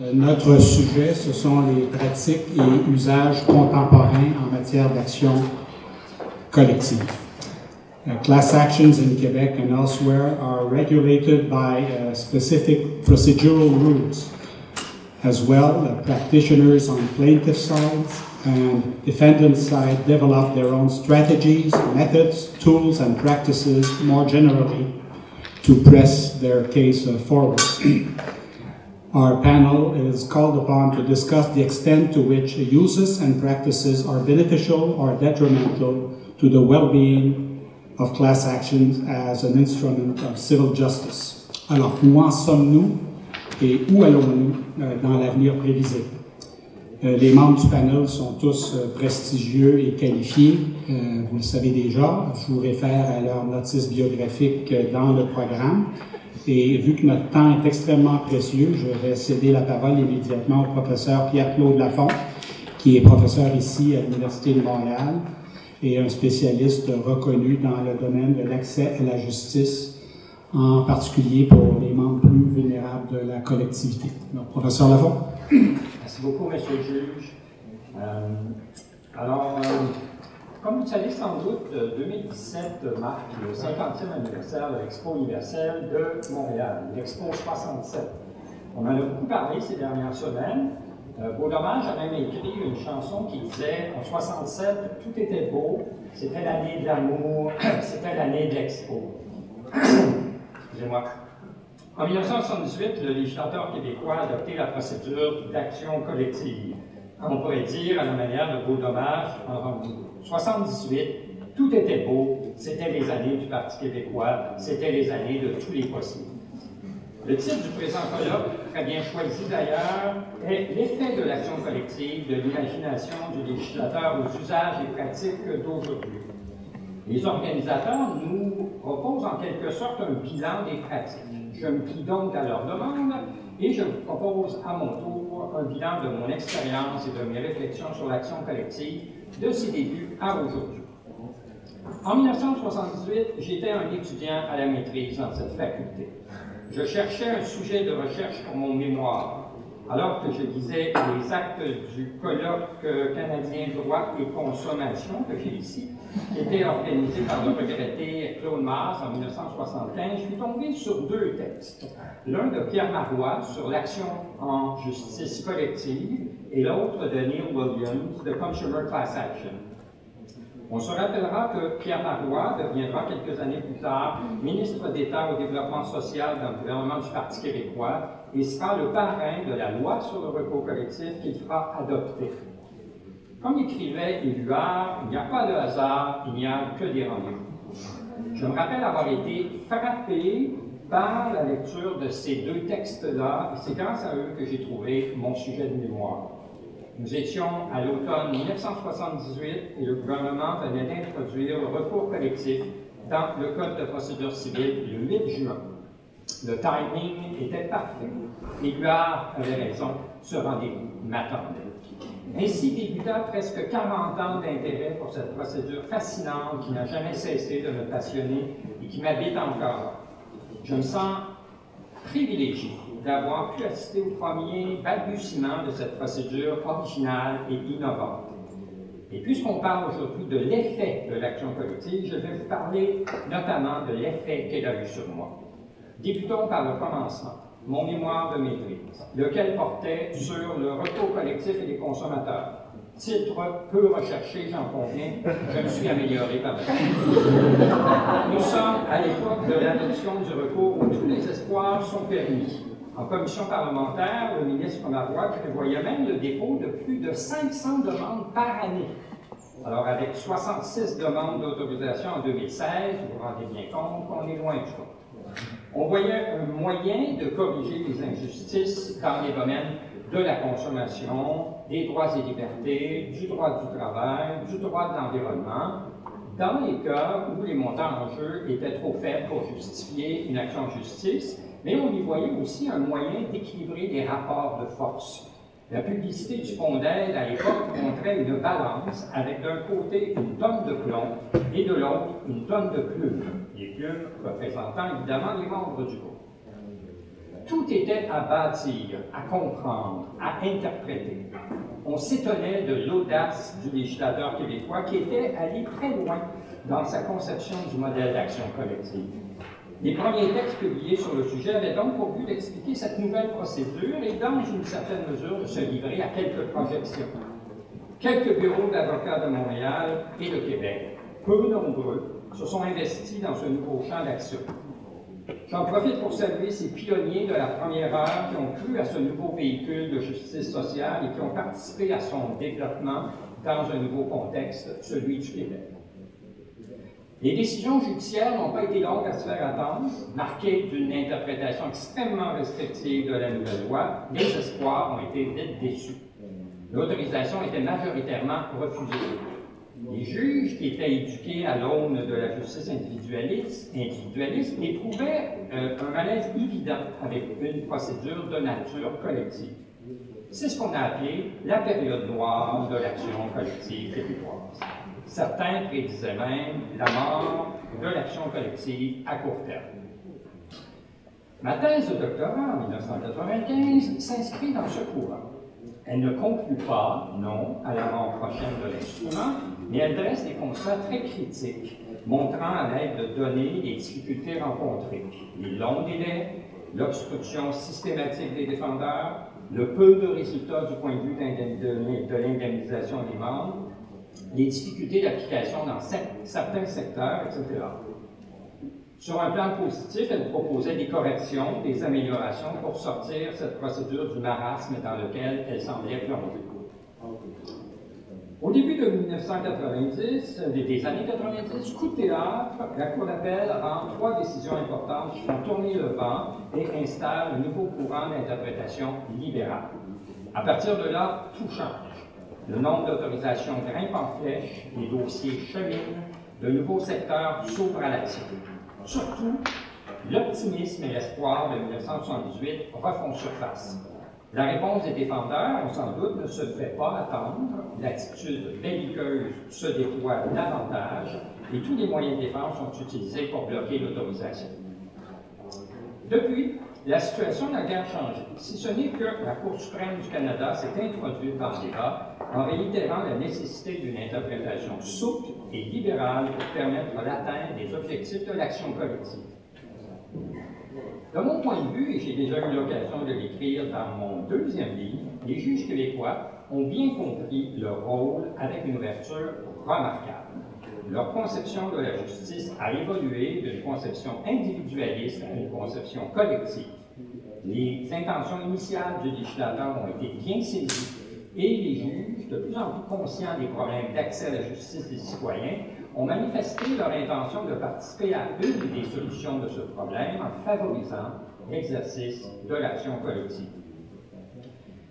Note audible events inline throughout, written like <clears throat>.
Euh, notre sujet, ce sont les pratiques et usages contemporains en matière d'action collective. Uh, class actions in Quebec and elsewhere are regulated by uh, specific procedural rules. As well, uh, practitioners on plaintiff sides and defendant side develop their own strategies, methods, tools, and practices more generally to press their case forward. <clears throat> Our panel is called upon to discuss the extent to which uses and practices are beneficial or detrimental to the well-being of class actions as an instrument of civil justice. Alors, où en sommes-nous et où allons-nous euh, dans l'avenir prévisible? Euh, les membres du panel sont tous euh, prestigieux et qualifiés, euh, vous le savez déjà. Je vous réfère à leur notice biographique euh, dans le programme. Et vu que notre temps est extrêmement précieux, je vais céder la parole immédiatement au professeur Pierre-Claude Lafont, qui est professeur ici à l'Université de Montréal et un spécialiste reconnu dans le domaine de l'accès à la justice, en particulier pour les membres plus vulnérables de la collectivité. Donc, professeur Lafont. Merci beaucoup, Monsieur le juge. Euh, alors, euh, comme vous le savez sans doute, 2017 marque le 50e anniversaire de l'Expo universelle de Montréal, l'Expo 67. On en a beaucoup parlé ces dernières semaines. Euh, a même écrit une chanson qui disait En 67, tout était beau, c'était l'année de l'amour, <coughs> c'était l'année de l'Expo. <coughs> Excusez-moi. En 1978, le législateur québécois a adopté la procédure d'action collective. On pourrait dire, à la manière de Beau Dommage, en 78, tout était beau, c'était les années du Parti québécois, c'était les années de tous les possibles. Le titre du présent colloque, très bien choisi d'ailleurs, est L'effet de l'action collective de l'imagination du législateur aux usages et pratiques d'aujourd'hui. Les organisateurs nous proposent en quelque sorte un bilan des pratiques. Je me plie donc à leur demande et je vous propose à mon tour un bilan de mon expérience et de mes réflexions sur l'action collective de ses débuts à aujourd'hui. En 1978, j'étais un étudiant à la maîtrise dans cette faculté. Je cherchais un sujet de recherche pour mon mémoire, alors que je lisais les actes du colloque canadien droit et consommation que j'ai ici, qui était organisé par le regretté Claude Mars en 1975, je suis tombé sur deux textes. L'un de Pierre Marois sur l'action en justice collective et l'autre de Neil Williams de Consumer Class Action. On se rappellera que Pierre Marois deviendra quelques années plus tard ministre d'État au développement social dans le gouvernement du Parti québécois et sera le parrain de la loi sur le recours collectif qu'il fera adopter. Comme écrivait Éluard, il n'y a pas de hasard, il n'y a que des rendez-vous. Je me rappelle avoir été frappé par la lecture de ces deux textes-là, et c'est grâce à eux que j'ai trouvé mon sujet de mémoire. Nous étions à l'automne 1978 et le gouvernement venait d'introduire le recours collectif dans le Code de procédure civile le 8 juin. Le timing était parfait. Éluard avait raison, ce rendez-vous m'attendait. Ainsi débuta presque 40 ans d'intérêt pour cette procédure fascinante qui n'a jamais cessé de me passionner et qui m'habite encore. Je me sens privilégié d'avoir pu assister au premier balbutiement de cette procédure originale et innovante. Et puisqu'on parle aujourd'hui de l'effet de l'action collective, je vais vous parler notamment de l'effet qu'elle a eu sur moi. Débutons par le commencement, mon mémoire de maîtrise, lequel portait sur le recours collectif et les consommateurs. Titre peu recherché, j'en conviens, je me suis amélioré par la Nous sommes à l'époque de l'adoption du recours où tous les espoirs sont permis. En commission parlementaire, le ministre Marois prévoyait même le dépôt de plus de 500 demandes par année. Alors, avec 66 demandes d'autorisation en 2016, vous vous rendez bien compte qu'on est loin du compte. On voyait un moyen de corriger les injustices dans les domaines de la consommation, des droits et libertés, du droit du travail, du droit de l'environnement, dans les cas où les montants en jeu étaient trop faibles pour justifier une action en justice, mais on y voyait aussi un moyen d'équilibrer les rapports de force. La publicité du fonds d'aide à l'époque montrait une balance avec d'un côté une tonne de plomb et de l'autre une tonne de plumes, les plumes représentant évidemment les membres du groupe. tout était à bâtir, à comprendre, à interpréter. On s'étonnait de l'audace du législateur québécois qui était allé très loin dans sa conception du modèle d'action collective. Les premiers textes publiés sur le sujet avaient donc pour but d'expliquer cette nouvelle procédure et, dans une certaine mesure, de se livrer à quelques projections. Quelques bureaux d'avocats de Montréal et de Québec, peu nombreux, se sont investis dans ce nouveau champ d'action. J'en profite pour saluer ces pionniers de la première heure qui ont cru à ce nouveau véhicule de justice sociale et qui ont participé à son développement dans un nouveau contexte, celui du Québec. Les décisions judiciaires n'ont pas été longues à se faire attendre, marquées d'une interprétation extrêmement restrictive de la nouvelle loi. Les espoirs ont été vite déçus. L'autorisation était majoritairement refusée. Les juges qui étaient éduqués à l'aune de la justice individualiste, éprouvaient euh, un malaise évident avec une procédure de nature collective. C'est ce qu'on a appelé la période noire de l'action collective québécoise. Certains prédisaient même la mort de l'action collective à court terme. Ma thèse de doctorat en 1995 s'inscrit dans ce courant. Elle ne conclut pas, non, à la mort prochaine de l'instrument, mais elle dresse des constats très critiques, montrant à l'aide de données les difficultés rencontrées, les longs délais, l'obstruction systématique des défendeurs, le peu de résultats du point de vue de l'indemnisation des membres, les difficultés d'application dans certains secteurs, etc. Sur un plan positif, elle proposait des corrections, des améliorations pour sortir cette procédure du marasme dans lequel elle semblait plonger. Au début de 1990, des années 90, coup de théâtre, la Cour d'appel rend trois décisions importantes qui font tourner le vent et installent un nouveau courant d'interprétation libérale. À partir de là, tout change. Le nombre d'autorisations grimpe en flèche, les dossiers cheminent, de nouveaux secteurs s'ouvrent à l'action. Surtout, l'optimisme et l'espoir de 1978 refont surface. La réponse des défendeurs, on sans doute, ne se fait pas attendre. L'attitude belliqueuse se déploie davantage et tous les moyens de défense sont utilisés pour bloquer l'autorisation. Depuis, la situation n'a guère changé, si ce n'est que la Cour suprême du Canada s'est introduite dans débat en réitérant la nécessité d'une interprétation souple et libérale pour permettre l'atteinte des objectifs de l'action collective. De mon point de vue, et j'ai déjà eu l'occasion de l'écrire dans mon deuxième livre, les juges québécois ont bien compris leur rôle avec une ouverture remarquable. Leur conception de la justice a évolué d'une conception individualiste à une conception collective. Les intentions initiales du législateur ont été bien saisies et les juges, de plus en plus conscients des problèmes d'accès à la justice des citoyens, ont manifesté leur intention de participer à une des solutions de ce problème en favorisant l'exercice de l'action collective.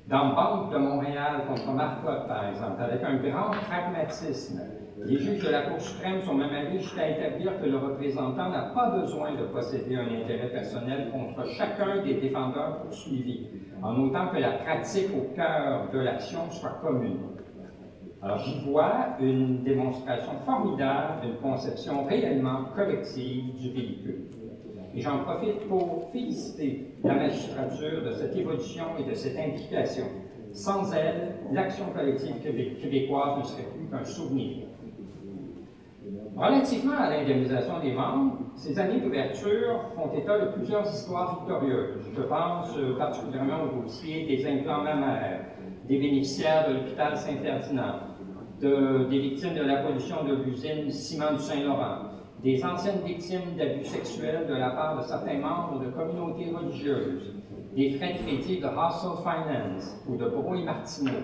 Dans Banque de Montréal contre Marcotte, par exemple, avec un grand pragmatisme, les juges de la Cour suprême sont même allés jusqu'à établir que le représentant n'a pas besoin de posséder un intérêt personnel contre chacun des défendeurs poursuivis, en autant que la pratique au cœur de l'action soit commune. Alors j'y vois une démonstration formidable d'une conception réellement collective du véhicule. Et j'en profite pour féliciter la magistrature de cette évolution et de cette implication. Sans elle, l'action collective québécoise ne serait plus qu'un souvenir. Relativement à l'indemnisation des membres, ces années d'ouverture font état de plusieurs histoires victorieuses. Je pense euh, particulièrement au dossier des implants mammaires, des bénéficiaires de l'hôpital Saint-Ferdinand, des victimes de la pollution de l'usine Ciment du Saint-Laurent, des anciennes victimes d'abus sexuels de la part de certains membres de communautés religieuses, des frais de crédit de Hustle Finance ou de Brouille Martineau,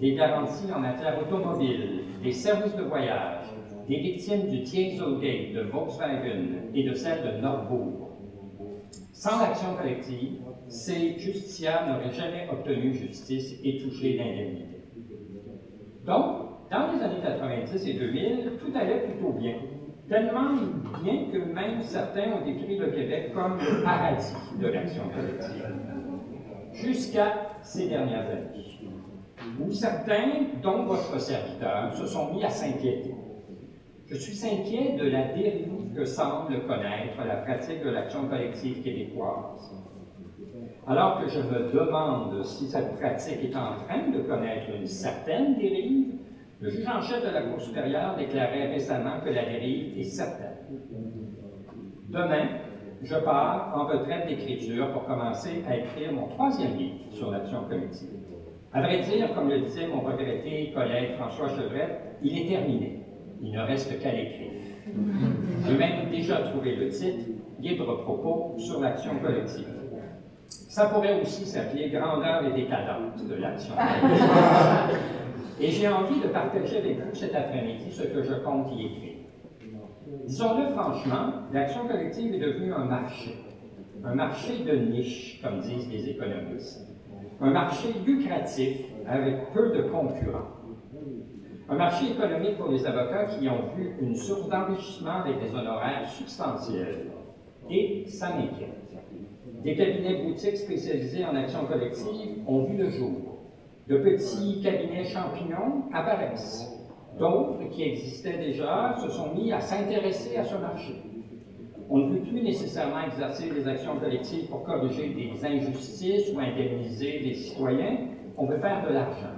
des garanties en matière automobile, des services de voyage, des victimes du Dieselgate de Volkswagen et de celle de Norbourg. Sans l'action collective, ces justiciables n'auraient jamais obtenu justice et touché l'indemnité. Donc, dans les années 90 et 2000, tout allait plutôt bien. Tellement bien que même certains ont décrit le Québec comme le paradis de l'action collective. Jusqu'à ces dernières années, où certains, dont votre serviteur, se sont mis à s'inquiéter je suis inquiet de la dérive que semble connaître la pratique de l'action collective québécoise. alors que je me demande si cette pratique est en train de connaître une certaine dérive, le juge en chef de la Cour supérieure déclarait récemment que la dérive est certaine. Demain, je pars en retraite d'écriture pour commencer à écrire mon troisième livre sur l'action collective. À vrai dire, comme le disait mon regretté collègue François Chevrette, il est terminé. Il ne reste qu'à l'écrire. J'ai même déjà trouvé le titre Libre propos sur l'action collective. Ça pourrait aussi s'appeler Grandeur et décadence de l'action collective. Et j'ai envie de partager avec vous cet après-midi ce que je compte y écrire. Disons-le franchement, l'action collective est devenue un marché. Un marché de niche, comme disent les économistes. Un marché lucratif avec peu de concurrents. Un marché économique pour les avocats qui ont vu une source d'enrichissement avec des honoraires substantiels. Et ça m'inquiète. Des cabinets boutiques spécialisés en action collective ont vu le jour. De petits cabinets champignons apparaissent. D'autres qui existaient déjà se sont mis à s'intéresser à ce marché. On ne peut plus nécessairement exercer des actions collectives pour corriger des injustices ou indemniser des citoyens. On veut faire de l'argent.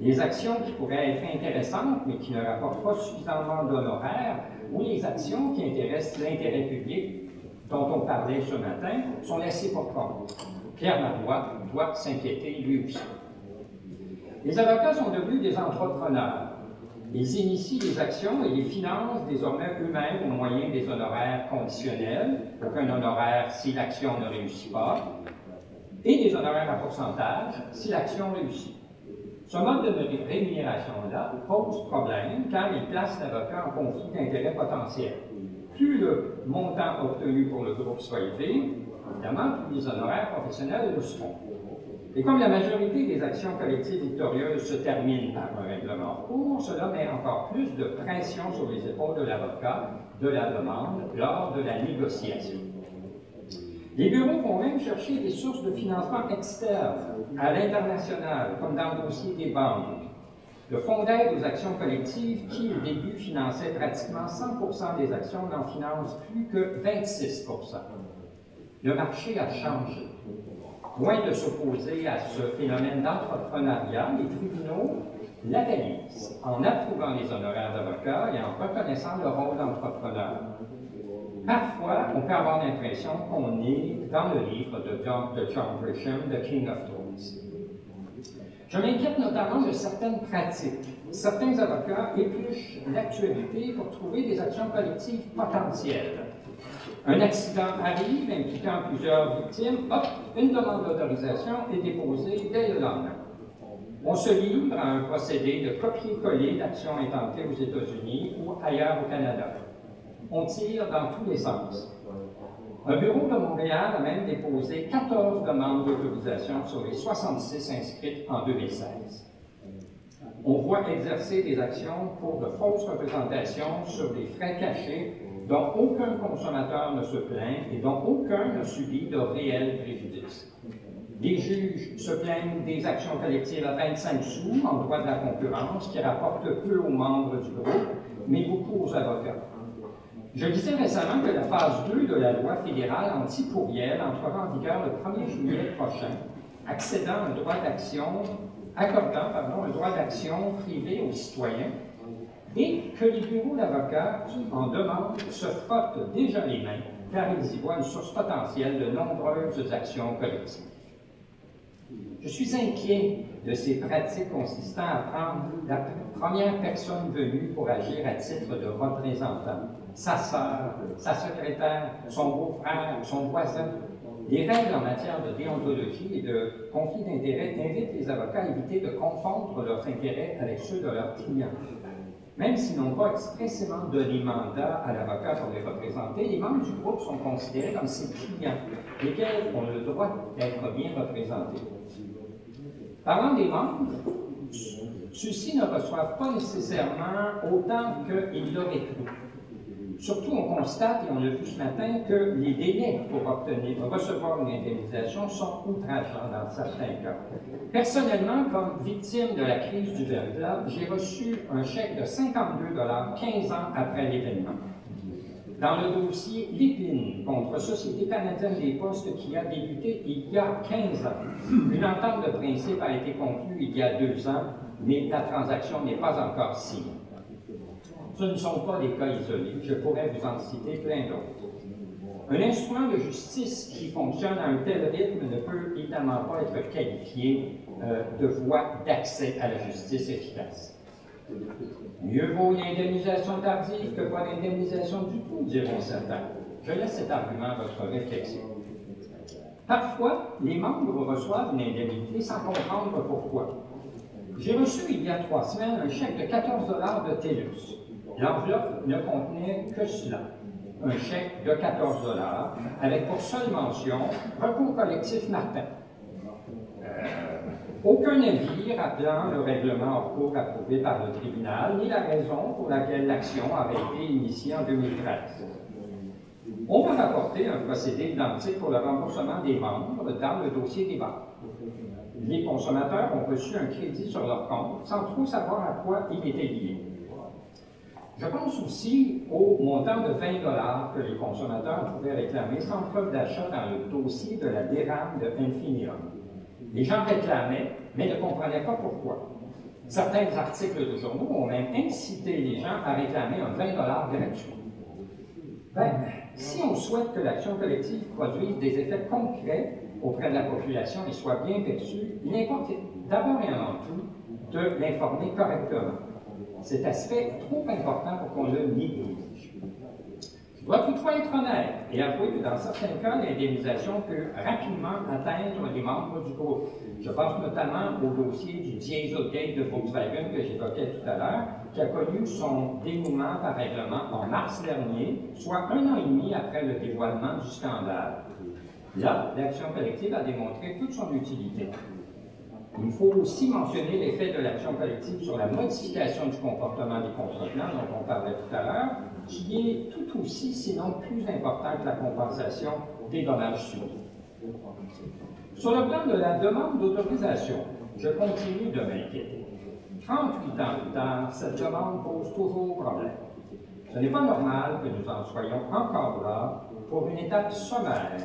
Les actions qui pourraient être intéressantes, mais qui ne rapportent pas suffisamment d'honoraires, ou les actions qui intéressent l'intérêt public, dont on parlait ce matin, sont laissées pour compte. Pierre Marois doit s'inquiéter lui aussi. Les avocats sont devenus des entrepreneurs. Ils initient les actions et les financent désormais eux-mêmes au moyen des honoraires conditionnels, aucun honoraire si l'action ne réussit pas, et des honoraires à pourcentage si l'action réussit. Ce mode de rémunération-là pose problème car il place l'avocat en conflit d'intérêts potentiel. Plus le montant obtenu pour le groupe soit élevé, évidemment, plus les honoraires professionnels le seront. Et comme la majorité des actions collectives victorieuses se terminent par un règlement court, cela met encore plus de pression sur les épaules de l'avocat de la demande lors de la négociation. Les bureaux vont même chercher des sources de financement externes à l'international, comme dans le dossier des banques. Le Fonds d'aide aux actions collectives, qui au début finançait pratiquement 100% des actions, n'en finance plus que 26 Le marché a changé. Loin de s'opposer à ce phénomène d'entrepreneuriat, les tribunaux l'analysent en approuvant les honoraires d'avocat et en reconnaissant le rôle d'entrepreneur. Parfois, on peut avoir l'impression qu'on est dans le livre de John, Grisham, The King of Tools. Je m'inquiète notamment de certaines pratiques. Certains avocats épluchent l'actualité pour trouver des actions collectives potentielles un accident arrive impliquant plusieurs victimes, hop, une demande d'autorisation est déposée dès le lendemain. On se livre à un procédé de copier-coller d'actions intentées aux États-Unis ou ailleurs au Canada. On tire dans tous les sens. Un bureau de Montréal a même déposé 14 demandes d'autorisation sur les 66 inscrites en 2016. On voit exercer des actions pour de fausses représentations sur des frais cachés dont aucun consommateur ne se plaint et dont aucun n'a subi de réel préjudice. Les juges se plaignent des actions collectives à 25 sous en droit de la concurrence qui rapportent peu aux membres du groupe, mais beaucoup aux avocats. Je disais récemment que la phase 2 de la loi fédérale anti-pourriel entrera en vigueur le 1er juillet prochain, accédant un droit d'action, accordant pardon, un droit d'action privé aux citoyens et que les bureaux d'avocats en demande se frottent déjà les mains car ils y voient une source potentielle de nombreuses actions collectives. Je suis inquiet de ces pratiques consistant à prendre la première personne venue pour agir à titre de représentant, sa sœur, sa secrétaire, son beau-frère, son voisin. Les règles en matière de déontologie et de conflit d'intérêts invitent les avocats à éviter de confondre leurs intérêts avec ceux de leurs clients. Même s'ils n'ont pas expressément donné mandat à l'avocat pour les représenter, les membres du groupe sont considérés comme ses clients, lesquels ont le droit d'être bien représentés. Parlant des membres, ceux-ci ne reçoivent pas nécessairement autant qu'ils l'auraient cru. Surtout, on constate, et on l'a vu ce matin, que les délais pour obtenir, recevoir une indemnisation sont outrageants dans certains cas. Personnellement, comme victime de la crise du verglas, j'ai reçu un chèque de 52 15 ans après l'événement. dans le dossier Lépine contre Société canadienne des postes qui a débuté il y a 15 ans. Une entente de principe a été conclue il y a deux ans, mais la transaction n'est pas encore signée. Ce ne sont pas des cas isolés, je pourrais vous en citer plein d'autres. Un instrument de justice qui fonctionne à un tel rythme ne peut évidemment pas être qualifié euh, de voie d'accès à la justice efficace. Mieux vaut une indemnisation tardive que pas d'indemnisation du tout, diront certains. Je laisse cet argument à votre réflexion. Parfois, les membres reçoivent une indemnité sans comprendre pourquoi. J'ai reçu il y a trois semaines un chèque de 14 de TELUS. L'enveloppe ne contenait que cela un chèque de 14 dollars avec pour seule mention recours collectif Martin. Euh, aucun avis rappelant le règlement en cours approuvé par le tribunal, ni la raison pour laquelle l'action avait été initiée en 2013. On va rapporter un procédé identique pour le remboursement des membres dans le dossier des banques. Les consommateurs ont reçu un crédit sur leur compte sans trop savoir à quoi il était lié. Je pense aussi au montant de 20 que les consommateurs pouvaient réclamer sans preuve d'achat dans le dossier de la dérame de Infinium. Les gens réclamaient, mais ne comprenaient pas pourquoi. Certains articles de journaux ont même incité les gens à réclamer un 20 gratuit. Ben, si on souhaite que l'action collective produise des effets concrets auprès de la population et soit bien perçue, il importe d'abord et avant tout de l'informer correctement cet aspect trop important pour qu'on le néglige. Je dois toutefois être honnête et avouer que dans certains cas, l'indemnisation peut rapidement atteindre les membres du groupe. Je pense notamment au dossier du Dieselgate de Volkswagen que j'évoquais tout à l'heure, qui a connu son dénouement par règlement en mars dernier, soit un an et demi après le dévoilement du scandale. Là, l'action collective a démontré toute son utilité. Il faut aussi mentionner l'effet de l'action collective sur la modification du comportement des contrevenants dont on parlait tout à l'heure, qui est tout aussi, sinon plus important que la compensation des dommages subis. Sur le plan de la demande d'autorisation, je continue de m'inquiéter. 38 ans plus tard, cette demande pose toujours problème. Ce n'est pas normal que nous en soyons encore là pour une étape sommaire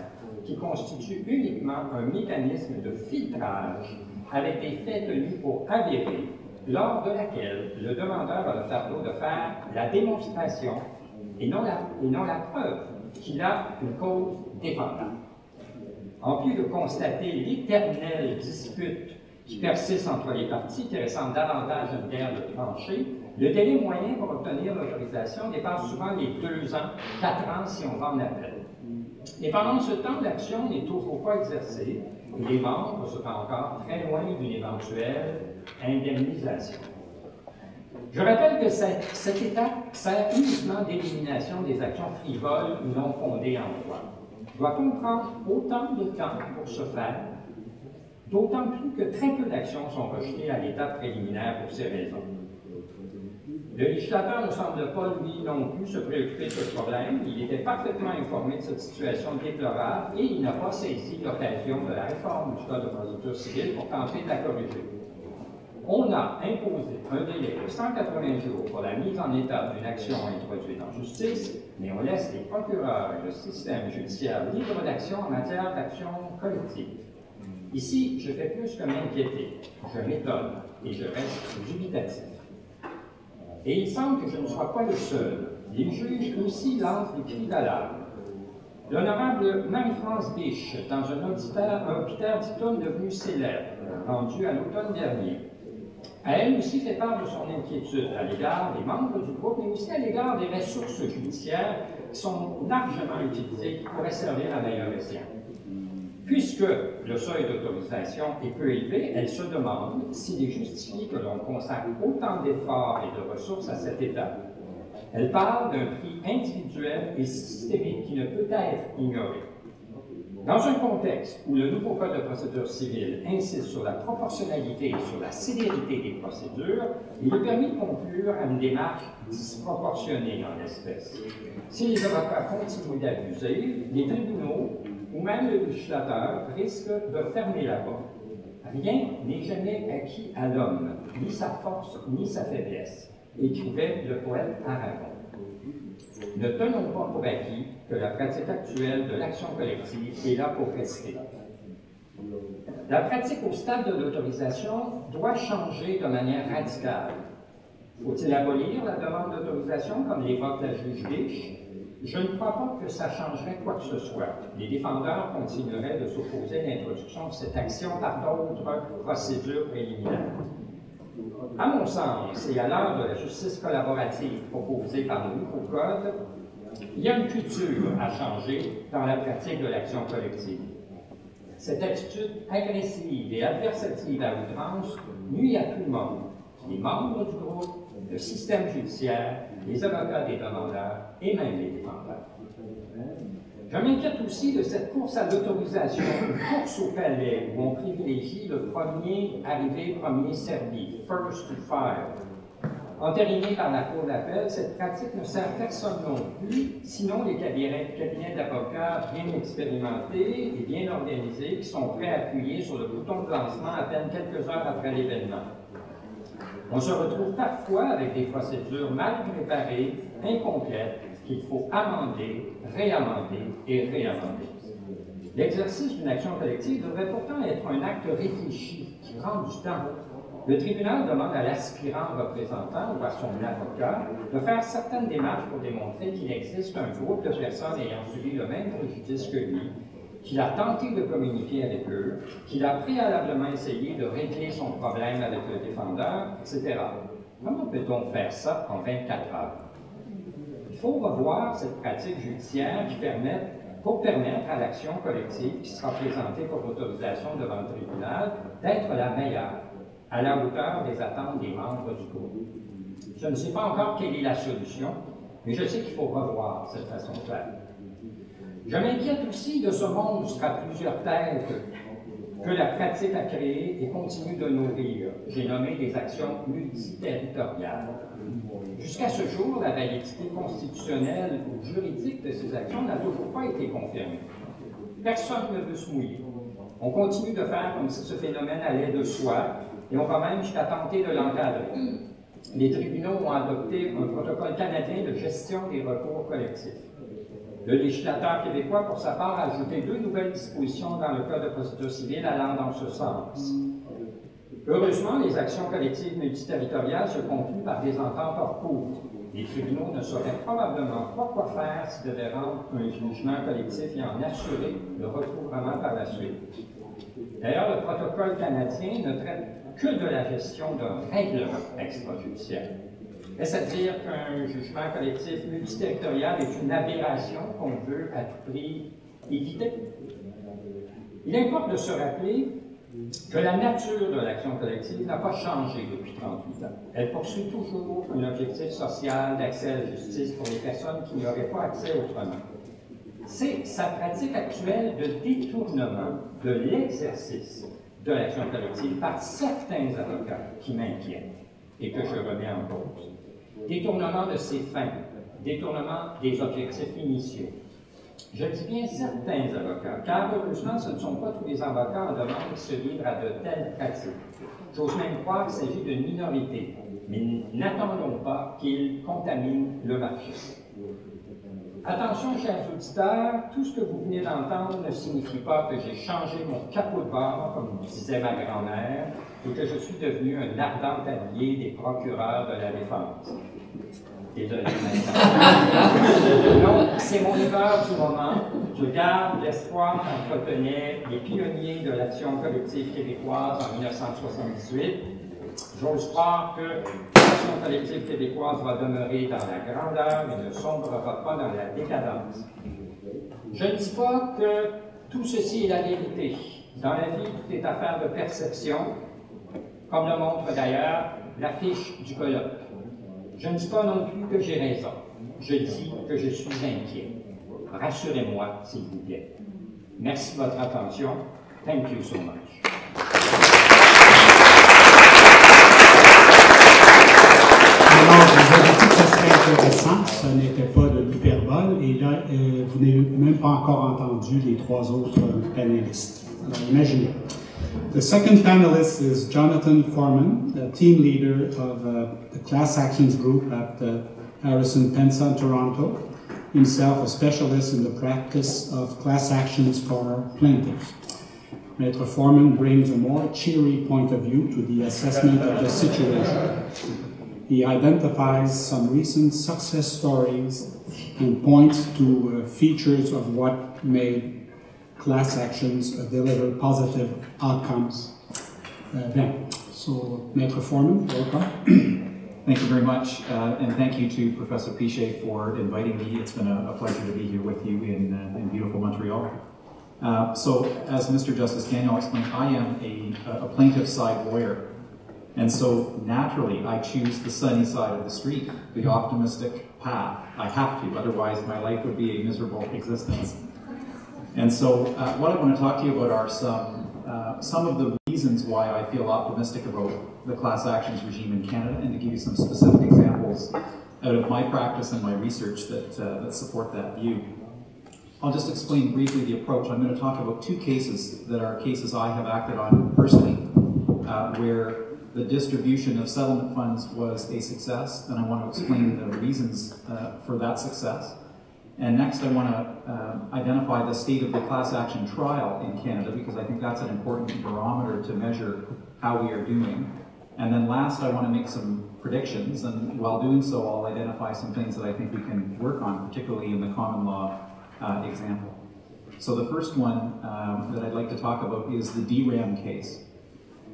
qui constitue uniquement un mécanisme de filtrage avec des faits tenus pour avérés, lors de laquelle le demandeur a le fardeau de faire la démonstration et non la, et non la preuve qu'il a une cause défendable. En plus de constater l'éternelle dispute qui persiste entre les parties, qui ressemble davantage à une guerre de tranchées, le délai moyen pour obtenir l'autorisation dépasse souvent les deux ans, quatre ans si on va en appel. Et pendant ce temps, l'action n'est toujours pas exercée, les membres sont encore très loin d'une éventuelle indemnisation. Je rappelle que cette, cette étape sert uniquement d'élimination des actions frivoles ou non fondées en droit. Doit-on prendre autant de temps pour ce faire, d'autant plus que très peu d'actions sont rejetées à l'étape préliminaire pour ces raisons. Le législateur ne semble pas, lui non plus, se préoccuper de ce problème. Il était parfaitement informé de cette situation déplorable et il n'a pas saisi l'occasion de la réforme du Code de procédure civile pour tenter de la corriger. On a imposé un délai de 180 jours pour la mise en état d'une action introduite en justice, mais on laisse les procureurs et le système judiciaire libres d'action en matière d'action collective. Ici, je fais plus que m'inquiéter. Je m'étonne et je reste dubitatif. Et il semble que je ne sois pas le seul. Les juges aussi lancent des cris d'alarme. L'honorable Marie-France Biche, dans un auditeur, un devenu célèbre, rendu à l'automne dernier, a elle aussi fait part de son inquiétude à l'égard des membres du groupe, mais aussi à l'égard des ressources judiciaires qui sont largement utilisées, qui pourraient servir à meilleur escient. Puisque le seuil d'autorisation est peu élevé, elle se demande s'il est justifié que l'on consacre autant d'efforts et de ressources à cette étape. Elle parle d'un prix individuel et systémique qui ne peut être ignoré. Dans un contexte où le nouveau Code de procédure civile insiste sur la proportionnalité et sur la célérité des procédures, il est permis de conclure à une démarche disproportionnée en l'espèce. Si les avocats continuent d'abuser, les tribunaux ou même le législateur risque de fermer la porte. Rien n'est jamais acquis à l'homme, ni sa force, ni sa faiblesse, écrivait le poète Aragon. ne tenons pas pour acquis que la pratique actuelle de l'action collective est là pour rester. La pratique au stade de l'autorisation doit changer de manière radicale. Faut-il abolir la demande d'autorisation comme l'évoque la juge Biche? Je ne crois pas que ça changerait quoi que ce soit. Les défendeurs continueraient de s'opposer à l'introduction de cette action par d'autres procédures préliminaires. À mon sens, et à l'heure de la justice collaborative proposée par le nouveau code, il y a une culture à changer dans la pratique de l'action collective. Cette attitude agressive et adversative à outrance nuit à tout le monde, les membres du groupe, le système judiciaire, les avocats des demandeurs et même les défendeurs. Je m'inquiète aussi de cette course à l'autorisation, une course au palais où on privilégie le premier arrivé, premier servi, first to file. Entérinée par la Cour d'appel, cette pratique ne sert personne non plus, sinon les cabinets d'avocats bien expérimentés et bien organisés qui sont prêts à appuyer sur le bouton de lancement à peine quelques heures après l'événement. On se retrouve parfois avec des procédures mal préparées, incomplètes, qu'il faut amender, réamender et réamender. L'exercice d'une action collective devrait pourtant être un acte réfléchi qui prend du temps. Le tribunal demande à l'aspirant représentant ou à son avocat de faire certaines démarches pour démontrer qu'il existe un groupe de personnes ayant subi le même préjudice que lui, qu'il a tenté de communiquer avec eux, qu'il a préalablement essayé de régler son problème avec le défendeur, etc. Comment peut-on faire ça en 24 heures? Il faut revoir cette pratique judiciaire qui permet, pour permettre à l'action collective qui sera présentée pour autorisation devant le tribunal d'être la meilleure, à la hauteur des attentes des membres du groupe. Je ne sais pas encore quelle est la solution, mais je sais qu'il faut revoir cette façon de faire. Je m'inquiète aussi de ce monde sera plusieurs têtes que la pratique a créé et continue de nourrir. J'ai nommé des actions multiterritoriales. Jusqu'à ce jour, la validité constitutionnelle ou juridique de ces actions n'a toujours pas été confirmée. Personne ne veut se mouiller. On continue de faire comme si ce phénomène allait de soi et on va même jusqu'à tenter de l'encadrer. Les tribunaux ont adopté un protocole canadien de gestion des recours collectifs. Le législateur québécois, pour sa part, a ajouté deux nouvelles dispositions dans le Code de procédure civile allant dans ce sens. Heureusement, les actions collectives multiterritoriales se concluent par des ententes hors cours. Les tribunaux ne sauraient probablement pas quoi faire s'ils devaient rendre un jugement collectif et en assurer le recouvrement par la suite. D'ailleurs, le protocole canadien ne traite que de la gestion d'un règlement extrajudiciaire. Est-ce à dire qu'un jugement collectif multiterritorial est une aberration qu'on veut à tout prix éviter? Il importe de se rappeler que la nature de l'action collective n'a pas changé depuis 38 ans. Elle poursuit toujours un objectif social d'accès à la justice pour les personnes qui n'y auraient pas accès autrement. C'est sa pratique actuelle de détournement de l'exercice de l'action collective par certains avocats qui m'inquiètent et que je remets en cause. Détournement de ses fins, détournement des objectifs initiaux, je dis bien certains avocats, car heureusement, ce ne sont pas tous les avocats en demande qui se livrent à de telles pratiques. J'ose même croire qu'il s'agit d'une minorité, mais n'attendons pas qu'ils contaminent le marché. Attention, chers auditeurs, tout ce que vous venez d'entendre ne signifie pas que j'ai changé mon capot de bord, comme disait ma grand-mère, et que je suis devenu un ardent allié des procureurs de la défense. Désolé, <laughs> Non, c'est mon humeur du moment. Je garde l'espoir qu'entretenaient les pionniers de l'action collective québécoise en 1978. J'ose croire que l'action collective québécoise va demeurer dans la grandeur et ne sombrera pas dans la décadence. Je ne dis pas que tout ceci est la vérité. Dans la vie, tout est affaire de perception, comme le montre d'ailleurs l'affiche du colloque. Je ne dis pas non plus que j'ai raison. Je dis que je suis inquiet. Rassurez-moi, s'il vous plaît. Merci de votre attention. Thank you so much. Alors, vous avez dit que ce serait intéressant, ce n'était pas de l'hyperbole, et là, euh, vous n'avez même pas encore entendu les trois autres panélistes. Alors, imaginez. The second panelist is Jonathan Foreman, the team leader of uh, the class actions group at uh, Harrison Pensa Toronto. himself a specialist in the practice of class actions for plaintiffs. Maitre Foreman brings a more cheery point of view to the assessment of the situation. He identifies some recent success stories and points to uh, features of what made class actions deliver positive outcomes. Uh, then, so, Maitre Foreman, welcome. Thank you very much, uh, and thank you to Professor Pichet for inviting me. It's been a, a pleasure to be here with you in, uh, in beautiful Montreal. Uh, so, as Mr. Justice Daniel explained, I am a, a plaintiff side lawyer, and so naturally I choose the sunny side of the street, the optimistic path. I have to, otherwise my life would be a miserable existence. And so, uh, what I want to talk to you about are some uh, some of the reasons why I feel optimistic about the class actions regime in Canada and to give you some specific examples out of my practice and my research that, uh, that support that view. I'll just explain briefly the approach. I'm going to talk about two cases that are cases I have acted on personally uh, where the distribution of settlement funds was a success, and I want to explain the reasons uh, for that success. And next, I want to uh, identify the state of the class action trial in Canada because I think that's an important barometer to measure how we are doing. And then last, I want to make some predictions, and while doing so, I'll identify some things that I think we can work on, particularly in the common law uh, example. So the first one um, that I'd like to talk about is the DRAM case.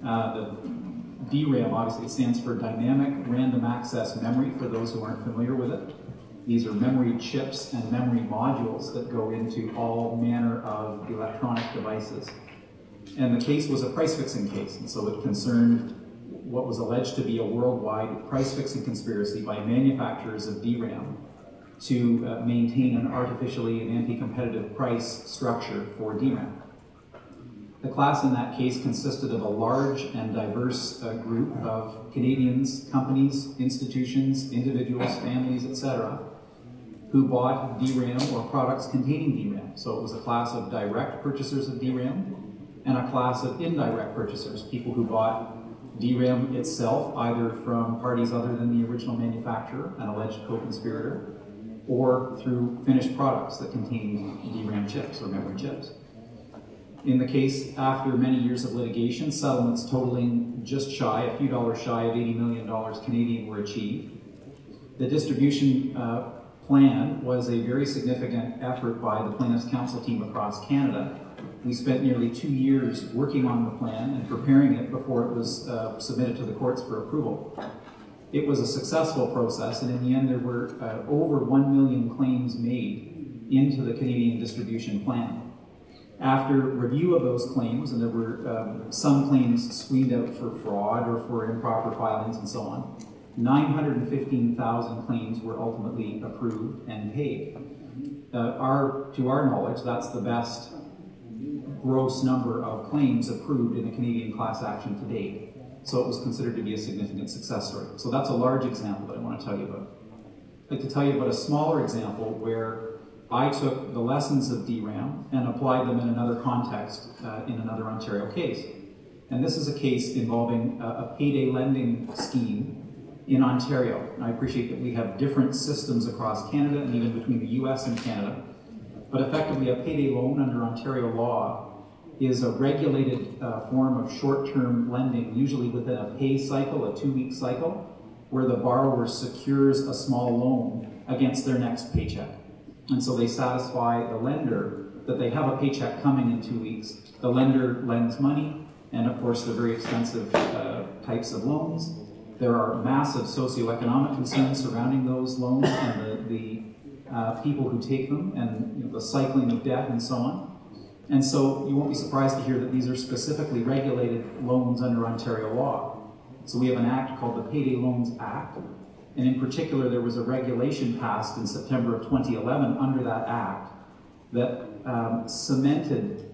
Uh, the DRAM, obviously, stands for Dynamic Random Access Memory, for those who aren't familiar with it. These are memory chips and memory modules that go into all manner of electronic devices. And the case was a price fixing case, and so it concerned what was alleged to be a worldwide price fixing conspiracy by manufacturers of DRAM to uh, maintain an artificially and anti competitive price structure for DRAM. The class in that case consisted of a large and diverse uh, group of Canadians, companies, institutions, individuals, families, etc., who bought DRAM or products containing DRAM. So it was a class of direct purchasers of DRAM and a class of indirect purchasers, people who bought DRAM itself either from parties other than the original manufacturer, an alleged co-conspirator, or through finished products that contained DRAM chips or memory chips. In the case, after many years of litigation, settlements totaling just shy, a few dollars shy of $80 million Canadian were achieved. The distribution uh, plan was a very significant effort by the plaintiffs' counsel team across Canada. We spent nearly two years working on the plan and preparing it before it was uh, submitted to the courts for approval. It was a successful process, and in the end, there were uh, over 1 million claims made into the Canadian distribution plan. After review of those claims, and there were um, some claims screened out for fraud or for improper filings and so on, 915,000 claims were ultimately approved and paid. Uh, our, to our knowledge, that's the best gross number of claims approved in a Canadian class action to date. So it was considered to be a significant success story. So that's a large example that I want to tell you about. I'd like to tell you about a smaller example where I took the lessons of DRAM and applied them in another context uh, in another Ontario case. And this is a case involving a, a payday lending scheme in Ontario. And I appreciate that we have different systems across Canada and even between the US and Canada. But effectively, a payday loan under Ontario law is a regulated uh, form of short-term lending, usually within a pay cycle, a two-week cycle, where the borrower secures a small loan against their next paycheck. And so they satisfy the lender that they have a paycheck coming in two weeks. The lender lends money, and of course, they're very expensive uh, types of loans. There are massive socioeconomic concerns surrounding those loans and the, the uh, people who take them, and you know, the cycling of debt and so on. And so you won't be surprised to hear that these are specifically regulated loans under Ontario law. So we have an act called the Payday Loans Act, and in particular, there was a regulation passed in September of 2011 under that act that um, cemented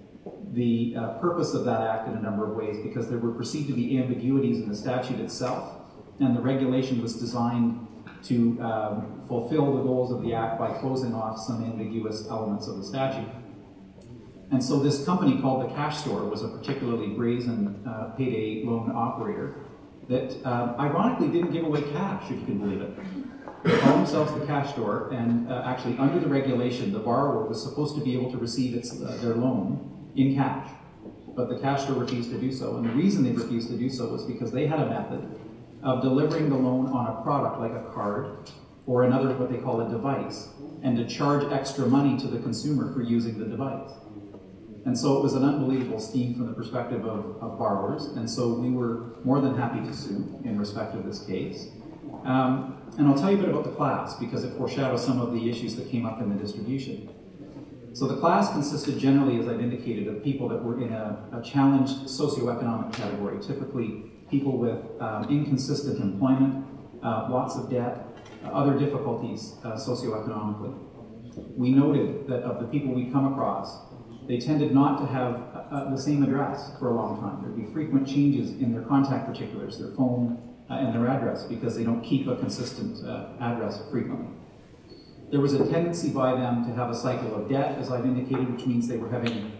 the uh, purpose of that act in a number of ways because there were perceived to be ambiguities in the statute itself, and the regulation was designed to um, fulfill the goals of the act by closing off some ambiguous elements of the statute. And so this company called the Cash Store was a particularly brazen uh, payday loan operator that uh, ironically didn't give away cash, if you can believe it. call themselves the cash store, and uh, actually under the regulation, the borrower was supposed to be able to receive its, uh, their loan in cash. But the cash store refused to do so. And the reason they refused to do so was because they had a method of delivering the loan on a product like a card or another, what they call a device, and to charge extra money to the consumer for using the device. And so it was an unbelievable scheme from the perspective of, of borrowers, and so we were more than happy to sue in respect of this case. Um, and I'll tell you a bit about the class because it foreshadows some of the issues that came up in the distribution. So the class consisted generally, as I've indicated, of people that were in a, a challenged socioeconomic category, typically people with um, inconsistent employment, uh, lots of debt, uh, other difficulties uh, socioeconomically. We noted that of the people we come across, they tended not to have uh, the same address for a long time. There'd be frequent changes in their contact particulars, their phone uh, and their address, because they don't keep a consistent uh, address frequently. There was a tendency by them to have a cycle of debt, as I've indicated, which means they were having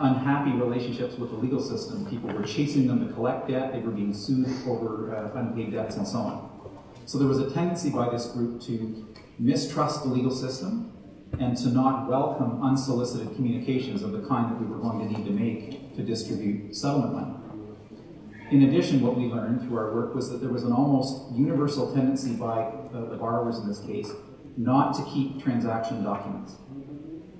unhappy relationships with the legal system. People were chasing them to collect debt, they were being sued over uh, unpaid debts, and so on. So there was a tendency by this group to mistrust the legal system and to not welcome unsolicited communications of the kind that we were going to need to make to distribute settlement money. In addition, what we learned through our work was that there was an almost universal tendency by the, the borrowers in this case not to keep transaction documents.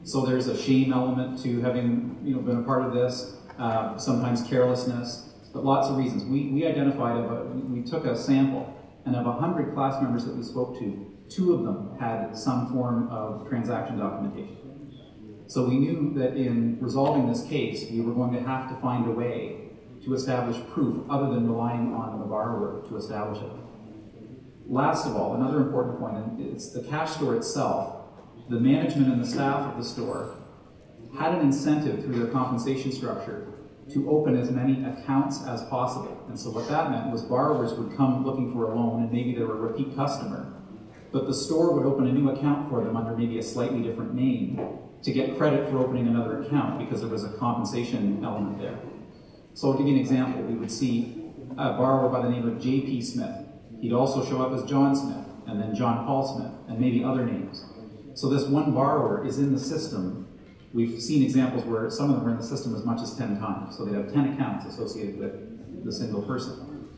So there's a shame element to having you know, been a part of this, uh, sometimes carelessness, but lots of reasons. We, we identified, a, we took a sample, and of 100 class members that we spoke to, two of them had some form of transaction documentation. So we knew that in resolving this case, we were going to have to find a way to establish proof other than relying on the borrower to establish it. Last of all, another important point, and it's the cash store itself, the management and the staff of the store had an incentive through their compensation structure to open as many accounts as possible. And so what that meant was borrowers would come looking for a loan and maybe they were a repeat customer but the store would open a new account for them under maybe a slightly different name to get credit for opening another account because there was a compensation element there. So I'll give you an example. We would see a borrower by the name of J.P. Smith. He'd also show up as John Smith, and then John Paul Smith, and maybe other names. So this one borrower is in the system. We've seen examples where some of them are in the system as much as 10 times. So they'd have 10 accounts associated with the single person.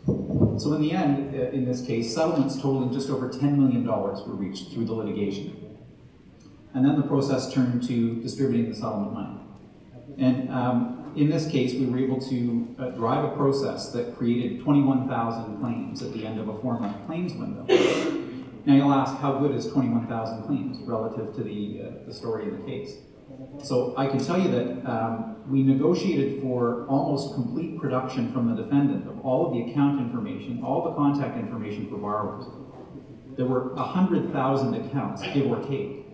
So in the end, in this case, settlements totaling just over $10 million were reached through the litigation. And then the process turned to distributing the settlement money. And um, in this case, we were able to uh, drive a process that created 21,000 claims at the end of a four-month claims window. Now you'll ask, how good is 21,000 claims relative to the, uh, the story in the case? So I can tell you that um, we negotiated for almost complete production from the defendant of all of the account information, all the contact information for borrowers. There were 100,000 accounts, give or take.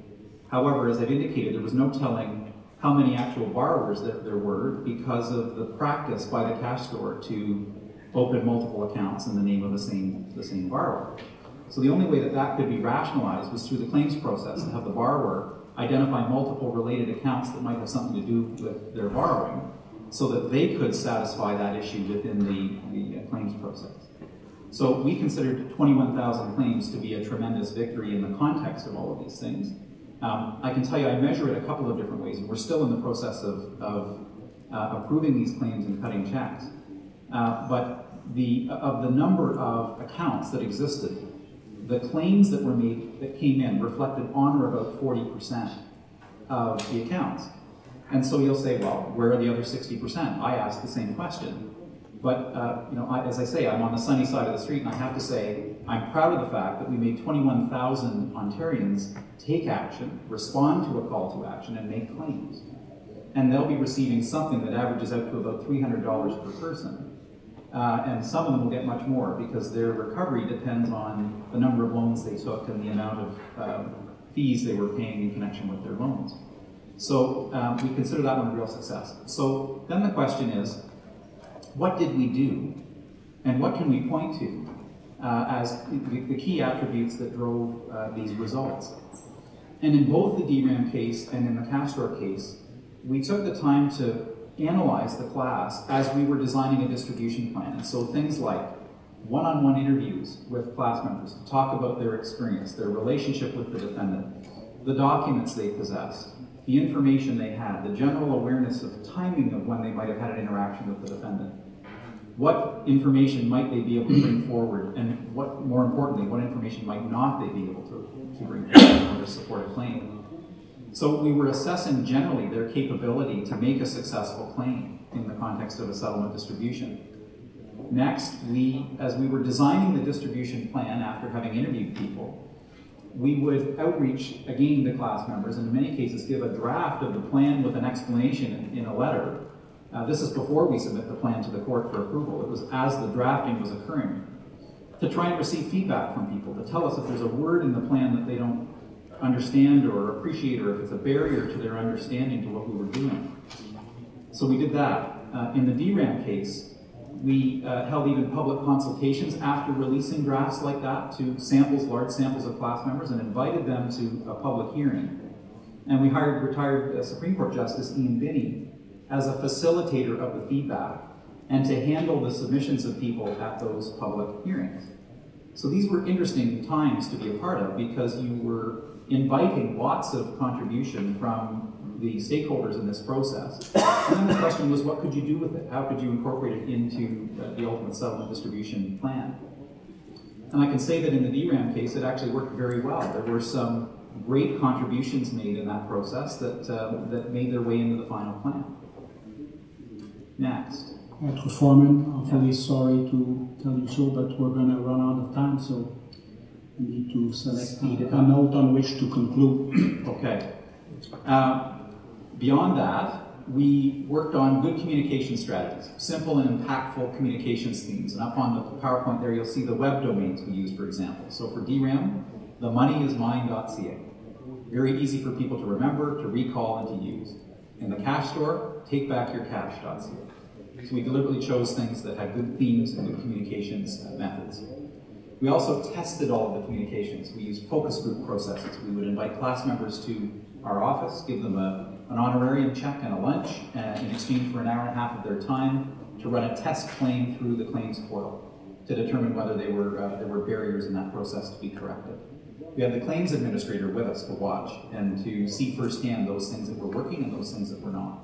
However, as I've indicated, there was no telling how many actual borrowers there, there were because of the practice by the cash store to open multiple accounts in the name of the same, the same borrower. So the only way that that could be rationalized was through the claims process to have the borrower identify multiple related accounts that might have something to do with their borrowing so that they could satisfy that issue within the, the uh, claims process. So we considered 21,000 claims to be a tremendous victory in the context of all of these things. Um, I can tell you I measure it a couple of different ways, and we're still in the process of, of uh, approving these claims and cutting checks. Uh, but the, of the number of accounts that existed the claims that were made that came in reflected on or about 40% of the accounts. And so you'll say, well, where are the other 60%? I ask the same question. But uh, you know, I, as I say, I'm on the sunny side of the street, and I have to say, I'm proud of the fact that we made 21,000 Ontarians take action, respond to a call to action, and make claims. And they'll be receiving something that averages out to about $300 per person. Uh, and some of them will get much more because their recovery depends on the number of loans they took and the amount of um, fees they were paying in connection with their loans. So um, we consider that one a real success. So then the question is, what did we do and what can we point to uh, as the, key attributes that drove uh, these results? And in both the DRAM case and in the cash store case, we took the time to analyze the class as we were designing a distribution plan. And so things like one-on-one interviews with class members to talk about their experience, their relationship with the defendant, the documents they possessed, the information they had, the general awareness of timing of when they might have had an interaction with the defendant. What information might they be able to bring forward, and what, more importantly, what information might not they be able to, to bring forward to support a claim? So we were assessing generally their capability to make a successful claim in the context of a settlement distribution. Next, we, as we were designing the distribution plan after having interviewed people, we would outreach again to class members and in many cases give a draft of the plan with an explanation in, in a letter. Uh, this is before we submit the plan to the court for approval. It was as the drafting was occurring to try and receive feedback from people, to tell us if there's a word in the plan that they don't understand or appreciate or if it's a barrier to their understanding to what we were doing. So we did that. Uh, in the DRAM case, we uh, held even public consultations after releasing drafts like that to samples, large samples of class members, and invited them to a public hearing. And we hired retired uh, Supreme Court Justice Ian Binney as a facilitator of the feedback and to handle the submissions of people at those public hearings. So these were interesting times to be a part of because you were inviting lots of contribution from the stakeholders in this process. And then the question was, what could you do with it? How could you incorporate it into uh, the ultimate settlement distribution plan? And I can say that in the DRAM case, it actually worked very well. There were some great contributions made in that process that, uh, that made their way into the final plan. Next. Maître Foreman, awfully sorry to tell you so, but we're going to run out of time, so need to select a note on which to conclude. <clears throat> okay. Uh, Beyond that, we worked on good communication strategies, simple and impactful communications themes. And up on the PowerPoint there, you'll see the web domains we use, for example. So for DRAM, themoneyismine.ca. Very easy for people to remember, to recall, and to use. In the cash store, takebackyourcash.ca. So we deliberately chose things that had good themes and good communications methods. We also tested all of the communications. We used focus group processes. We would invite class members to our office, give them a an honorarium check and a lunch uh, in exchange for an hour and a half of their time to run a test claim through the claims portal to determine whether they were, uh, there were barriers in that process to be corrected. We had the claims administrator with us to watch and to see firsthand those things that were working and those things that were not.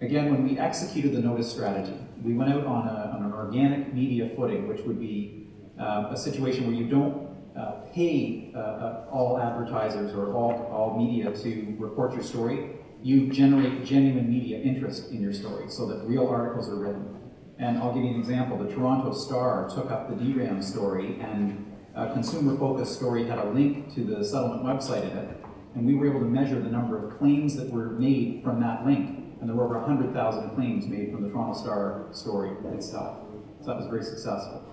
Again, when we executed the notice strategy, we went out on, a, on an organic media footing, which would be uh, a situation where you don't uh, pay uh, uh, all advertisers or all, all media to report your story, you generate genuine media interest in your story so that real articles are written. And I'll give you an example. The Toronto Star took up the DRAM story and a consumer-focused story had a link to the settlement website in it. And we were able to measure the number of claims that were made from that link. And there were over 100,000 claims made from the Toronto Star story itself. So that was very successful.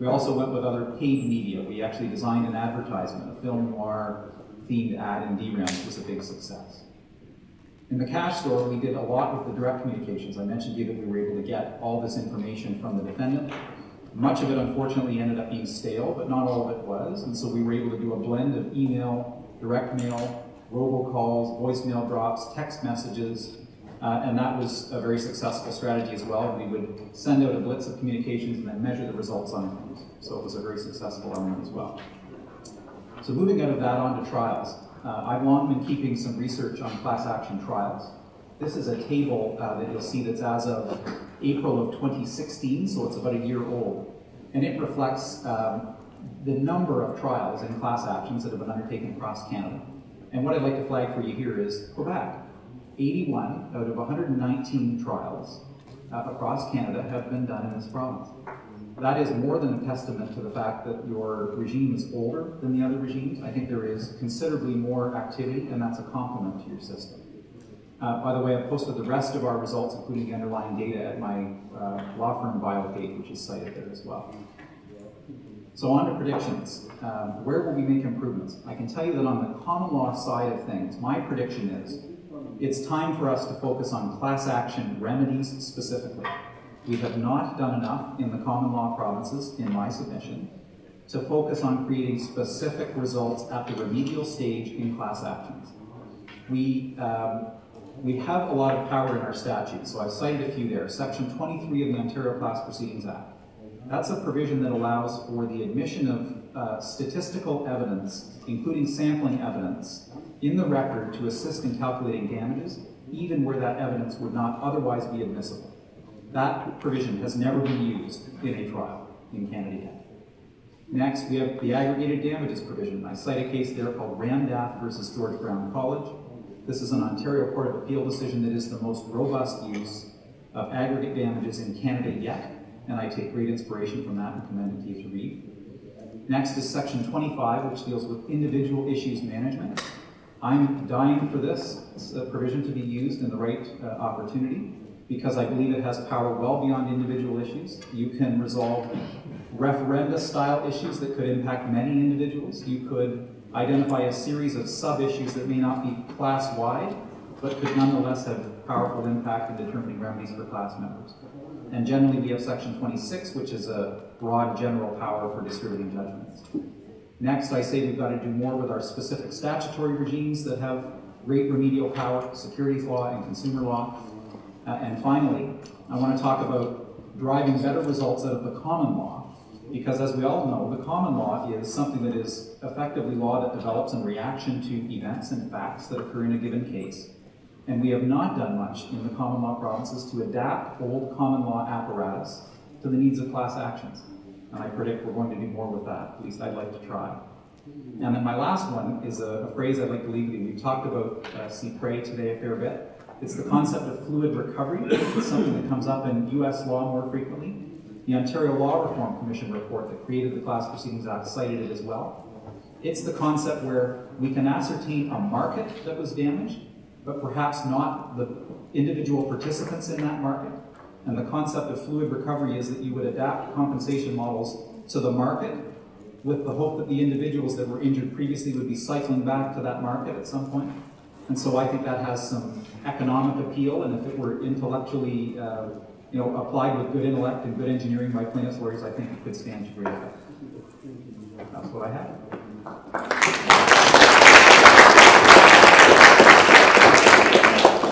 We also went with other paid media. We actually designed an advertisement, a film noir themed ad in DRAM, which was a big success. In the cash store, we did a lot with the direct communications. I mentioned to you that we were able to get all this information from the defendant. Much of it, unfortunately, ended up being stale, but not all of it was. And so we were able to do a blend of email, direct mail, robocalls, voicemail drops, text messages, uh, and that was a very successful strategy as well. We would send out a blitz of communications and then measure the results on things. So it was a very successful element as well. So moving out of that on to trials. Uh, I've long been keeping some research on class action trials. This is a table uh, that you'll see that's as of April of 2016, so it's about a year old. And it reflects um, the number of trials and class actions that have been undertaken across Canada. And what I'd like to flag for you here is Quebec. 81 out of 119 trials uh, across Canada have been done in this province. That is more than a testament to the fact that your regime is older than the other regimes. I think there is considerably more activity, and that's a compliment to your system. Uh, by the way, I've posted the rest of our results, including the underlying data, at my uh, law firm BioGate, which is cited there as well. So on to predictions. Um, where will we make improvements? I can tell you that on the common law side of things, my prediction is it's time for us to focus on class action remedies specifically. We have not done enough in the common law provinces, in my submission, to focus on creating specific results at the remedial stage in class actions. We, um, we have a lot of power in our statutes, so I've cited a few there. Section 23 of the Ontario Class Proceedings Act That's a provision that allows for the admission of uh, statistical evidence, including sampling evidence, in the record to assist in calculating damages, even where that evidence would not otherwise be admissible. That provision has never been used in a trial in Canada yet. Next, we have the aggregated damages provision. I cite a case there called Ramdaff versus George Brown College. This is an Ontario Court of Appeal decision that is the most robust use of aggregate damages in Canada yet, and I take great inspiration from that and commend it to you to read. Next is section 25, which deals with individual issues management. I'm dying for this provision to be used in the right uh, opportunity because I believe it has power well beyond individual issues. You can resolve referenda style issues that could impact many individuals. You could identify a series of sub issues that may not be class wide, but could nonetheless have powerful impact in determining remedies for class members. And generally, we have Section 26, which is a broad general power for distributing judgments. Next, I say we've got to do more with our specific statutory regimes that have great remedial power, securities law and consumer law. Uh, and finally, I want to talk about driving better results out of the common law, because as we all know, the common law is something that is effectively law that develops in reaction to events and facts that occur in a given case. And we have not done much in the common law provinces to adapt old common law apparatus to the needs of class actions. And I predict we're going to do more with that. At least I'd like to try. And then my last one is a, a phrase I'd like to leave you. We've talked about uh, CPRE today a fair bit. It's the concept of fluid recovery. It's something that comes up in U.S. law more frequently. The Ontario Law Reform Commission report that created the Class Proceedings Act cited it as well. It's the concept where we can ascertain a market that was damaged, but perhaps not the individual participants in that market. And the concept of fluid recovery is that you would adapt compensation models to the market with the hope that the individuals that were injured previously would be cycling back to that market at some point. And so I think that has some economic appeal, and if it were intellectually, uh, you know, applied with good intellect and good engineering by plaintiffs' lawyers, I think it could stand to great effect. That's what I have.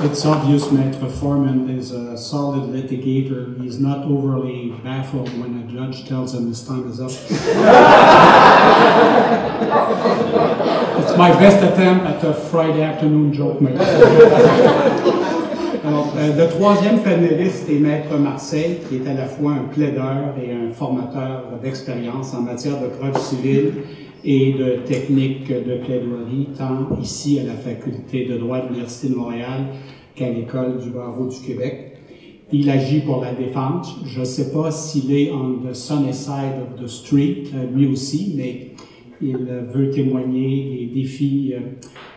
It's obvious Maître Foreman is a solid litigator. He's not overly baffled when a judge tells him his time is up. <laughs> it's my best attempt at a Friday afternoon joke, Alors, euh, le troisième panéliste est Maître Marseille, qui est à la fois un plaideur et un formateur d'expérience en matière de preuve civile et de techniques de plaidoirie, tant ici à la Faculté de droit de l'Université de Montréal qu'à l'École du barreau du Québec. Il agit pour la défense. Je ne sais pas s'il est on the sunny side of the street, euh, lui aussi, mais il veut témoigner des défis euh,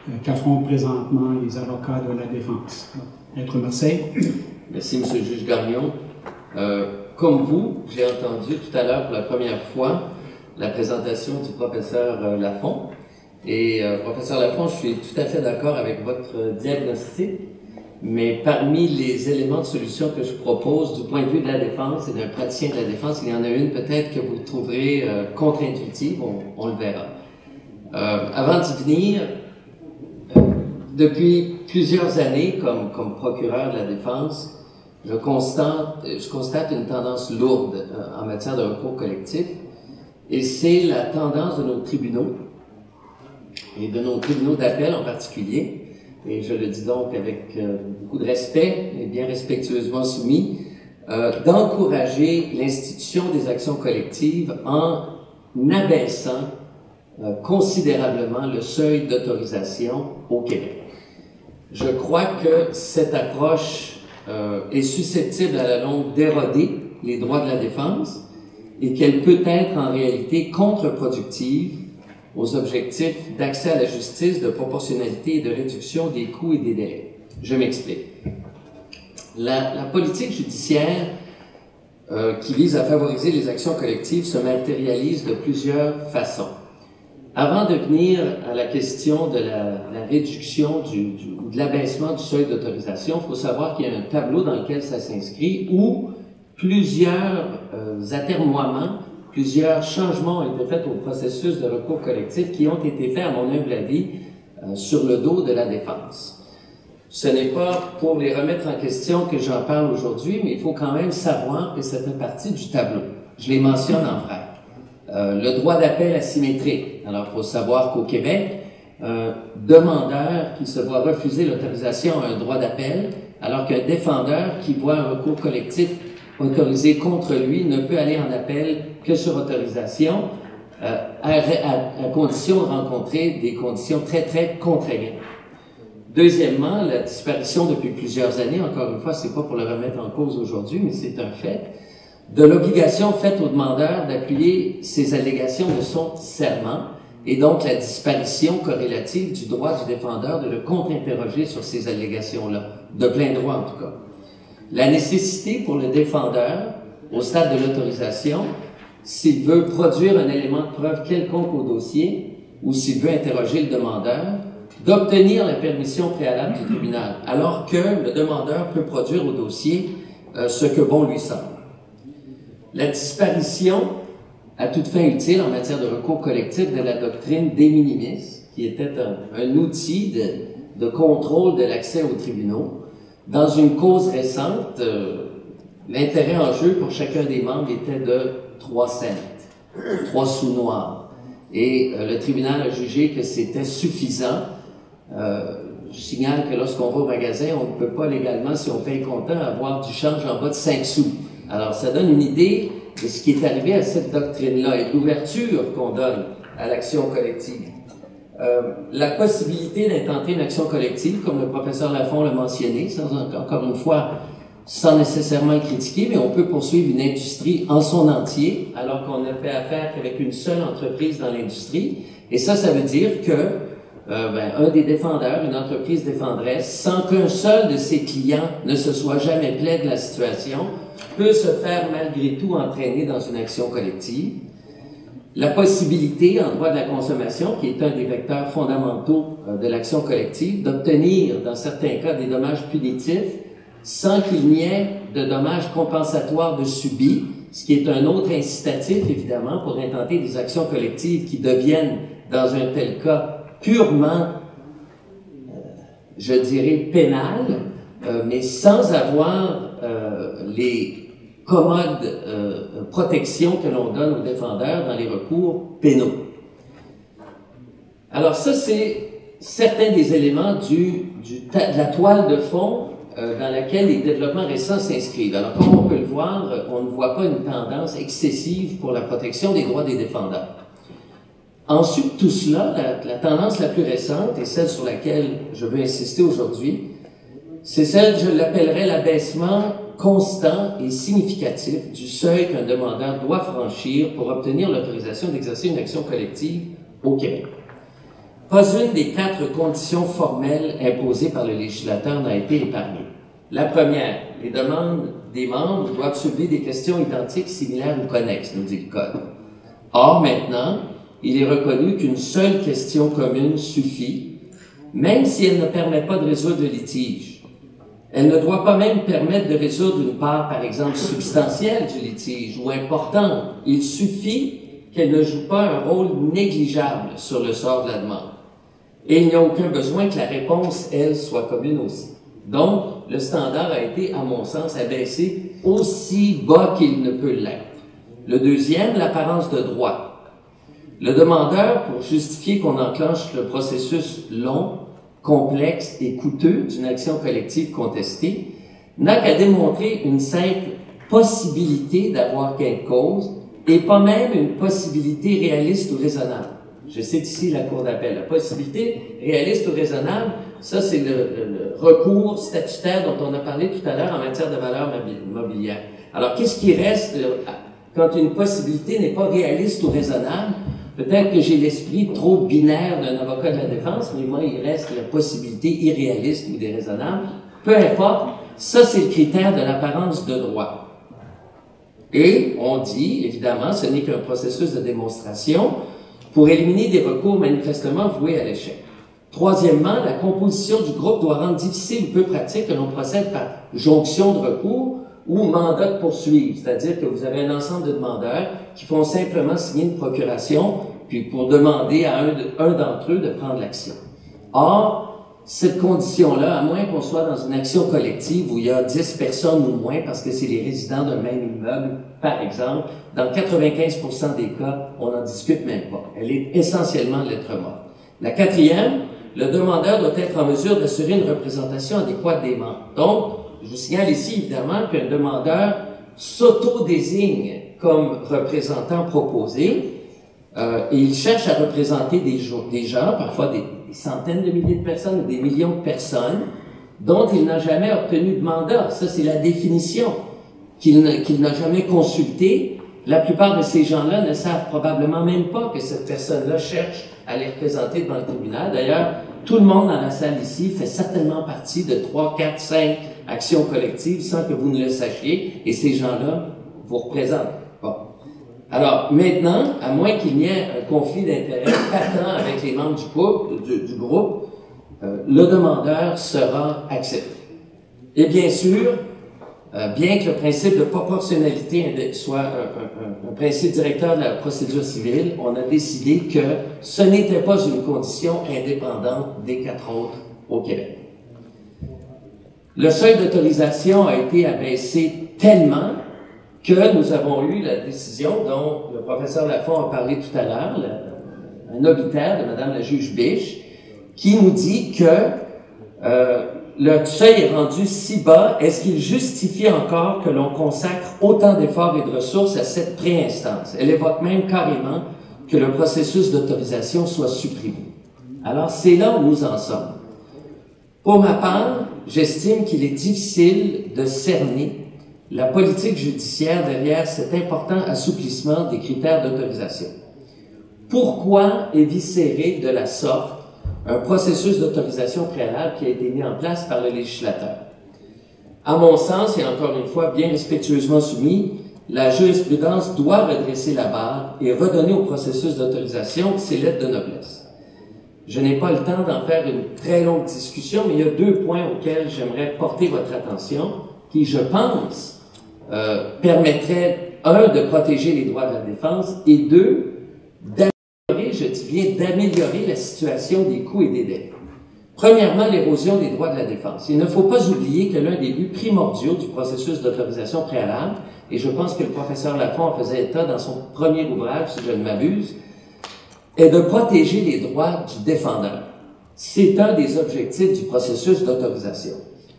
euh, qu'affrontent présentement les avocats de la défense. Maître Marseille. Merci, M. le juge Gagnon. comme vous, j'ai entendu tout à l'heure pour la première fois la présentation du professeur Lafont. Et professeur Lafont, je suis tout à fait d'accord avec votre diagnostic. Mais parmi les éléments de solution que je propose du point de vue de la défense et d'un praticien de la défense, il y en a une peut-être que vous trouverez euh, contre-intuitive, on, le verra. Euh, avant d'y venir, euh, depuis plusieurs années, comme, comme procureur de la défense, je constate, je constate une tendance lourde euh, en matière de recours collectif, et c'est la tendance de nos tribunaux, et de nos tribunaux d'appel en particulier, et je le dis donc avec euh, beaucoup de respect et bien respectueusement soumis, euh, d'encourager l'institution des actions collectives en abaissant euh, considérablement le seuil d'autorisation au Québec. Je crois que cette approche est susceptible à la longue d'éroder les droits de la défense et qu'elle peut être en réalité contre-productive aux objectifs d'accès à la justice, de proportionnalité et de réduction des coûts et des délais. Je m'explique. La, politique judiciaire euh, qui vise à favoriser les actions collectives se matérialise de plusieurs façons. Avant de venir à la question de la, réduction du, du, ou de l'abaissement du seuil d'autorisation, il faut savoir qu'il y a un tableau dans lequel ça s'inscrit où plusieurs euh, atermoiements plusieurs changements ont été faits au processus de recours collectif qui ont été faits, à mon humble avis, euh, sur le dos de la défense. Ce n'est pas pour les remettre en question que j'en parle aujourd'hui, mais il faut quand même savoir que c'est une partie du tableau. Je les mentionne en vrac. Euh, le droit d'appel asymétrique. Alors, il faut savoir qu'au Québec, un demandeur qui se voit refuser l'autorisation a un droit d'appel, alors qu'un défendeur qui voit un recours collectif autorisé contre lui ne peut aller en appel que sur autorisation, euh, à, à, à, condition de rencontrer des conditions très, très contraignantes. Deuxièmement, la disparition depuis plusieurs années, encore une fois, c'est pas pour le remettre en cause aujourd'hui, mais c'est un fait, de l'obligation faite au demandeur d'appuyer ses allégations de son serment, et donc la disparition corrélative du droit du défendeur de le contre-interroger sur ces allégations-là, de plein droit en tout cas. La nécessité pour le défendeur, au stade de l'autorisation, s'il veut produire un élément de preuve quelconque au dossier, ou s'il veut interroger le demandeur, d'obtenir la permission préalable du tribunal, alors que le demandeur peut produire au dossier euh, ce que bon lui semble. La disparition à toute fin utile en matière de recours collectif de la doctrine des minimis, qui était un, outil de, de, contrôle de l'accès aux tribunaux. Dans une cause récente, euh, l'intérêt en jeu pour chacun des membres était de 3 cents, 3 sous noirs. Et euh, le tribunal a jugé que c'était suffisant euh, je signale que lorsqu'on va au magasin, on ne peut pas légalement, si on paye comptant, avoir du change en bas de 5 sous. Alors, ça donne une idée de ce qui est arrivé à cette doctrine-là et l'ouverture qu'on donne à l'action collective. Euh, la possibilité d'intenter une action collective, comme le professeur Lafont l'a mentionné, sans, encore une fois, sans nécessairement critiquer, mais on peut poursuivre une industrie en son entier, alors qu'on ne fait affaire qu'avec une seule entreprise dans l'industrie. Et ça, ça veut dire que euh, ben, un des défendeurs, une entreprise défendresse, sans qu'un seul de ses clients ne se soit jamais plaid de la situation, peut se faire malgré tout entraîner dans une action collective. La possibilité, en droit de la consommation, qui est un des vecteurs fondamentaux euh, de l'action collective, d'obtenir, dans certains cas, des dommages punitifs sans qu'il n'y ait de dommages compensatoires de subis, ce qui est un autre incitatif, évidemment, pour intenter des actions collectives qui deviennent, dans un tel cas, purement, euh, je dirais, pénal, euh, mais sans avoir les commodes euh, protections que l'on donne aux défendeurs dans les recours pénaux. Alors ça, c'est certains des éléments du, du de la toile de fond dans laquelle les développements récents s'inscrivent. Alors, comme on peut le voir, on ne voit pas une tendance excessive pour la protection des droits des défendeurs. Ensuite, tout cela, la, la, tendance la plus récente et celle sur laquelle je veux insister aujourd'hui, c'est celle, je l'appellerais l'abaissement constant et significatif du seuil qu'un demandeur doit franchir pour obtenir l'autorisation d'exercer une action collective au Québec. Pas une des quatre conditions formelles imposées par le législateur n'a été épargnée. La première, les demandes des membres doivent soulever des questions identiques, similaires ou connexes, nous dit le Code. Or, maintenant, il est reconnu qu'une seule question commune suffit, même si elle ne permet pas de résoudre le litige. Elle ne doit pas même permettre de résoudre une part, par exemple, substantielle du litige ou importante. Il suffit qu'elle ne joue pas un rôle négligeable sur le sort de la demande. Et il n'y a aucun besoin que la réponse, elle, soit commune aussi. Donc, le standard a été, à mon sens, abaissé aussi bas qu'il ne peut l'être. Le deuxième, l'apparence de droit. Le demandeur, pour justifier qu'on enclenche le processus long, complexe et coûteux d'une action collective contestée, n'a qu'à démontrer une simple possibilité d'avoir quelque cause et pas même une possibilité réaliste ou raisonnable? Je cite ici la Cour d'appel. La possibilité réaliste ou raisonnable, ça c'est le, le, le, recours statutaire dont on a parlé tout à l'heure en matière de valeur mobilière. Alors qu'est-ce qui reste quand une possibilité n'est pas réaliste ou raisonnable? Peut-être que j'ai l'esprit trop binaire d'un avocat de la défense, mais moi, il reste la possibilité irréaliste ou déraisonnable. Peu importe, ça, c'est le critère de l'apparence de droit. Et on dit, évidemment, ce n'est qu'un processus de démonstration pour éliminer des recours manifestement voués à l'échec. Troisièmement, la composition du groupe doit rendre difficile ou peu pratique que l'on procède par jonction de recours ou mandat de poursuivre, c'est-à-dire que vous avez un ensemble de demandeurs qui font simplement signer une procuration, puis pour demander à un, de, un d'entre eux de prendre l'action. Or, cette condition-là, à moins qu'on soit dans une action collective où il y a 10 personnes ou moins, parce que c'est les résidents d'un même immeuble, par exemple, dans 95% des cas, on n'en discute même pas. Elle est essentiellement lettre morte. La quatrième, le demandeur doit être en mesure d'assurer une représentation adéquate des membres. Donc, je vous signale ici évidemment qu'un demandeur s'auto-désigne comme représentant proposé euh, et il cherche à représenter des, gens, parfois des, centaines de milliers de personnes ou des millions de personnes, dont il n'a jamais obtenu de mandat. Ça, c'est la définition. Qu'il n'a jamais consulté. La plupart de ces gens-là ne savent probablement même pas que cette personne-là cherche à les représenter devant le tribunal. D'ailleurs, tout le monde dans la salle ici fait certainement partie de trois, quatre, cinq actions collectives sans que vous ne le sachiez, et ces gens-là vous représentent. Alors, maintenant, à moins qu'il n'y ait un conflit d'intérêts patent avec les membres du groupe, du, groupe euh, le demandeur sera accepté. Et bien sûr, euh, bien que le principe de proportionnalité soit un, un, principe directeur de la procédure civile, on a décidé que ce n'était pas une condition indépendante des quatre autres au Québec. Le seuil d'autorisation a été abaissé tellement que nous avons eu la décision dont le professeur Lafont a parlé tout à l'heure, un obitaire de Madame la juge Biche, qui nous dit que euh, le seuil est rendu si bas, est-ce qu'il justifie encore que l'on consacre autant d'efforts et de ressources à cette préinstance? Elle évoque même carrément que le processus d'autorisation soit supprimé. Alors, c'est là où nous en sommes. Pour ma part, j'estime qu'il est difficile de cerner la politique judiciaire derrière cet important assouplissement des critères d'autorisation. Pourquoi éviscérer de la sorte un processus d'autorisation préalable qui a été mis en place par le législateur? À mon sens, et encore une fois bien respectueusement soumis, la jurisprudence doit redresser la barre et redonner au processus d'autorisation ses lettres de noblesse. Je n'ai pas le temps d'en faire une très longue discussion, mais il y a deux points auxquels j'aimerais porter votre attention, qui, je pense, euh, permettrait, un, de protéger les droits de la défense et deux, d'améliorer, je dis bien d'améliorer la situation des coûts et des dettes. Premièrement, l'érosion des droits de la défense. Il ne faut pas oublier que l'un des buts primordiaux du processus d'autorisation préalable, et je pense que le professeur Lafont en faisait état dans son premier ouvrage, si je ne m'abuse, est de protéger les droits du défendeur. C'est un des objectifs du processus d'autorisation.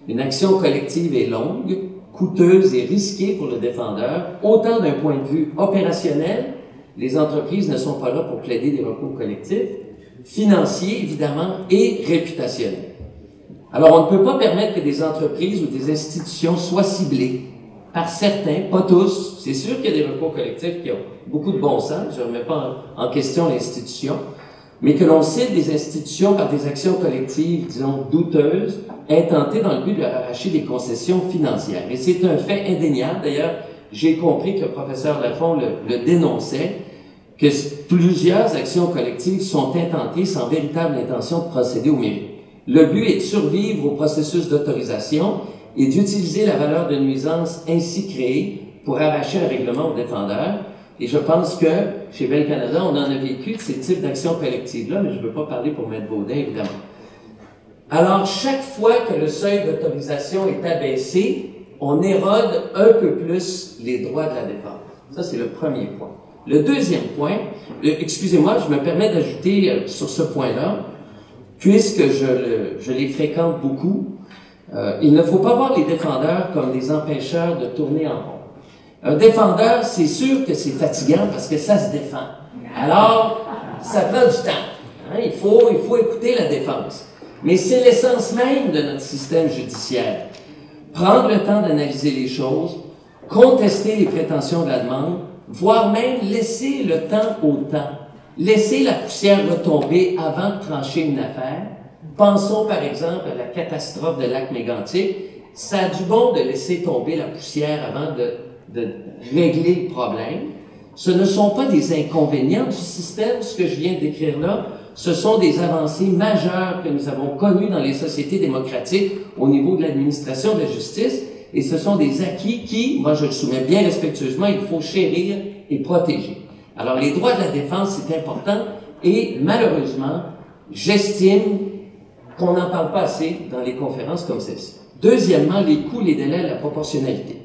Une action collective est longue, coûteuse et risquée pour le défendeur, autant d'un point de vue opérationnel, les entreprises ne sont pas là pour plaider des recours collectifs, financiers évidemment et réputationnels. Alors on ne peut pas permettre que des entreprises ou des institutions soient ciblées par certains, pas tous. C'est sûr qu'il y a des recours collectifs qui ont beaucoup de bon sens, je ne remets pas en question l'institution, mais que l'on cible des institutions par des actions collectives, disons, douteuses, intentées dans le but de leur arracher des concessions financières. Et c'est un fait indéniable. D'ailleurs, j'ai compris que le professeur Lafont le, le, dénonçait, que plusieurs actions collectives sont intentées sans véritable intention de procéder au mérite. Le but est de survivre au processus d'autorisation et d'utiliser la valeur de nuisance ainsi créée pour arracher un règlement au défendeur, et je pense que chez Bell Canada, on en a vécu de ces types d'actions collectives-là, mais je ne veux pas parler pour Maître Baudin, évidemment. Alors, chaque fois que le seuil d'autorisation est abaissé, on érode un peu plus les droits de la défense. Ça, c'est le premier point. Le deuxième point, euh, excusez-moi, je me permets d'ajouter euh, sur ce point-là, puisque je, les fréquente beaucoup, euh, il ne faut pas voir les défendeurs comme des empêcheurs de tourner en rond. Un défendeur, c'est sûr que c'est fatigant parce que ça se défend. Alors, ça prend du temps. Hein? Il, faut, il faut écouter la défense. Mais c'est l'essence même de notre système judiciaire. Prendre le temps d'analyser les choses, contester les prétentions de la demande, voire même laisser le temps au temps. Laisser la poussière retomber avant de trancher une affaire. Pensons par exemple à la catastrophe de lac mégantic. Ça a du bon de laisser tomber la poussière avant de de régler le problème. Ce ne sont pas des inconvénients du système, ce que je viens de décrire là, ce sont des avancées majeures que nous avons connues dans les sociétés démocratiques au niveau de l'administration de la justice, et ce sont des acquis qui, moi je le soumets bien respectueusement, il faut chérir et protéger. Alors les droits de la défense, c'est important, et malheureusement, j'estime qu'on n'en parle pas assez dans les conférences comme celle-ci. Deuxièmement, les coûts, les délais, la proportionnalité.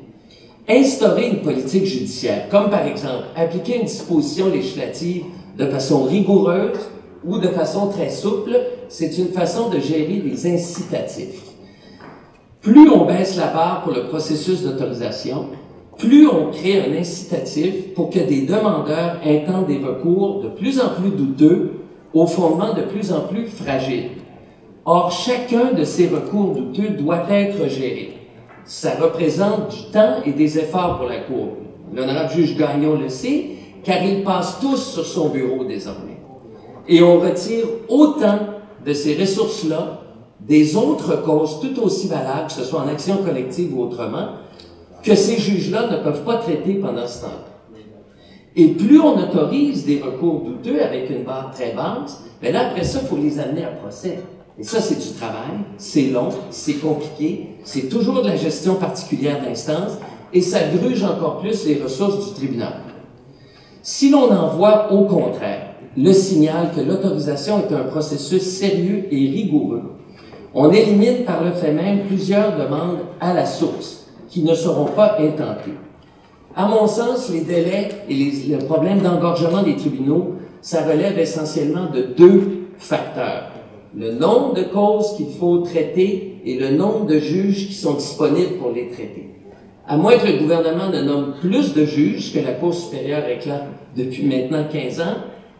Instaurer une politique judiciaire, comme par exemple appliquer une disposition législative de façon rigoureuse ou de façon très souple, c'est une façon de gérer des incitatifs. Plus on baisse la barre pour le processus d'autorisation, plus on crée un incitatif pour que des demandeurs intentent des recours de plus en plus douteux au fondement de plus en plus fragile. Or, chacun de ces recours douteux doit être géré. Ça représente du temps et des efforts pour la Cour. L'honorable juge Gagnon le sait, car ils passent tous sur son bureau désormais. Et on retire autant de ces ressources-là des autres causes tout aussi valables, que ce soit en action collective ou autrement, que ces juges-là ne peuvent pas traiter pendant ce temps. Et plus on autorise des recours douteux avec une barre très basse, mais là, après ça, il faut les amener à procès. Et ça, c'est du travail, c'est long, c'est compliqué, c'est toujours de la gestion particulière d'instance, et ça gruge encore plus les ressources du tribunal. Si l'on envoie au contraire le signal que l'autorisation est un processus sérieux et rigoureux, on élimine par le fait même plusieurs demandes à la source qui ne seront pas intentées. À mon sens, les délais et les, le problème d'engorgement des tribunaux, ça relève essentiellement de deux facteurs. Le nombre de causes qu'il faut traiter et le nombre de juges qui sont disponibles pour les traiter. À moins que le gouvernement ne nomme plus de juges que la Cour supérieure réclame depuis maintenant 15 ans,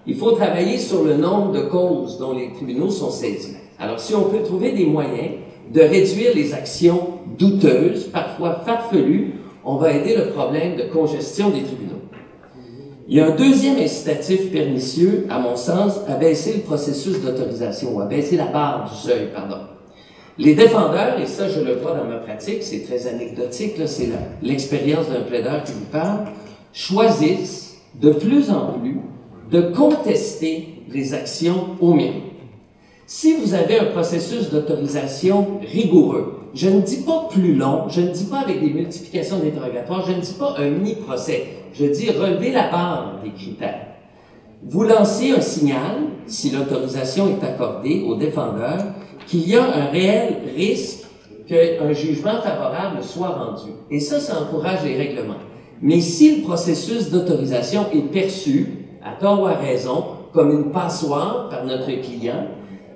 il faut travailler sur le nombre de causes dont les tribunaux sont saisis. Alors, si on peut trouver des moyens de réduire les actions douteuses, parfois farfelues, on va aider le problème de congestion des tribunaux. Il y a un deuxième incitatif pernicieux, à mon sens, à baisser le processus d'autorisation, ou à baisser la barre du seuil, pardon. Les défendeurs, et ça je le vois dans ma pratique, c'est très anecdotique, c'est l'expérience d'un plaideur qui vous parle, choisissent de plus en plus de contester les actions au mérite. Si vous avez un processus d'autorisation rigoureux, je ne dis pas plus long, je ne dis pas avec des multiplications d'interrogatoires, je ne dis pas un mini-procès, je dis relever la barre des critères. Vous lancez un signal, si l'autorisation est accordée au défendeur, qu'il y a un réel risque qu'un jugement favorable soit rendu. Et ça, ça encourage les règlements. Mais si le processus d'autorisation est perçu, à tort ou à raison, comme une passoire par notre client,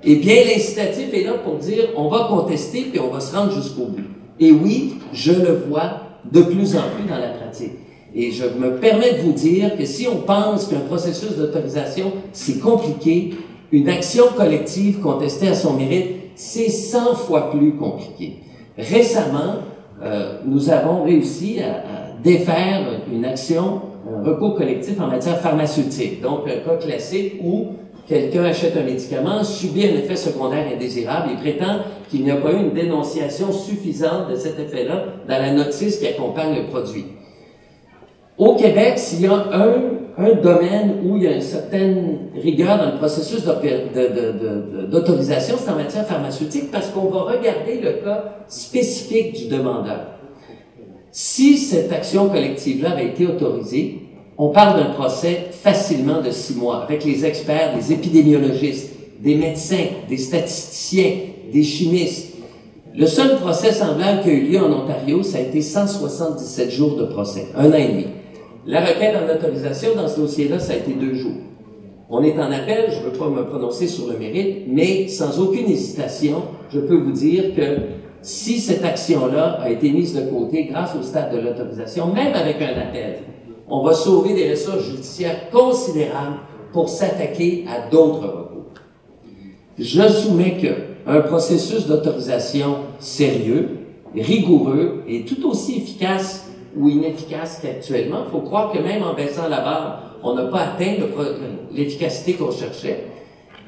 eh bien, l'incitatif est là pour dire on va contester puis on va se rendre jusqu'au bout. Et oui, je le vois de plus en plus dans la pratique. Et je me permets de vous dire que si on pense qu'un processus d'autorisation, c'est compliqué, une action collective contestée à son mérite, c'est 100 fois plus compliqué. Récemment, euh, nous avons réussi à, à, défaire une action, un recours collectif en matière pharmaceutique. Donc, un cas classique où quelqu'un achète un médicament, subit un effet secondaire indésirable et prétend qu'il n'y a pas eu une dénonciation suffisante de cet effet-là dans la notice qui accompagne le produit. Au Québec, s'il y a un, un, domaine où il y a une certaine rigueur dans le processus d'autorisation, c'est en matière pharmaceutique parce qu'on va regarder le cas spécifique du demandeur. Si cette action collective-là avait été autorisée, on parle d'un procès facilement de six mois avec les experts, des épidémiologistes, des médecins, des statisticiens, des chimistes. Le seul procès semblable qui a eu lieu en Ontario, ça a été 177 jours de procès, un an et demi. La requête en autorisation dans ce dossier-là, ça a été deux jours. On est en appel, je ne veux pas me prononcer sur le mérite, mais sans aucune hésitation, je peux vous dire que si cette action-là a été mise de côté grâce au stade de l'autorisation, même avec un appel, on va sauver des ressources judiciaires considérables pour s'attaquer à d'autres recours. Je soumets que un processus d'autorisation sérieux, rigoureux et tout aussi efficace ou inefficace qu'actuellement, il faut croire que même en baissant la barre, on n'a pas atteint l'efficacité qu'on cherchait,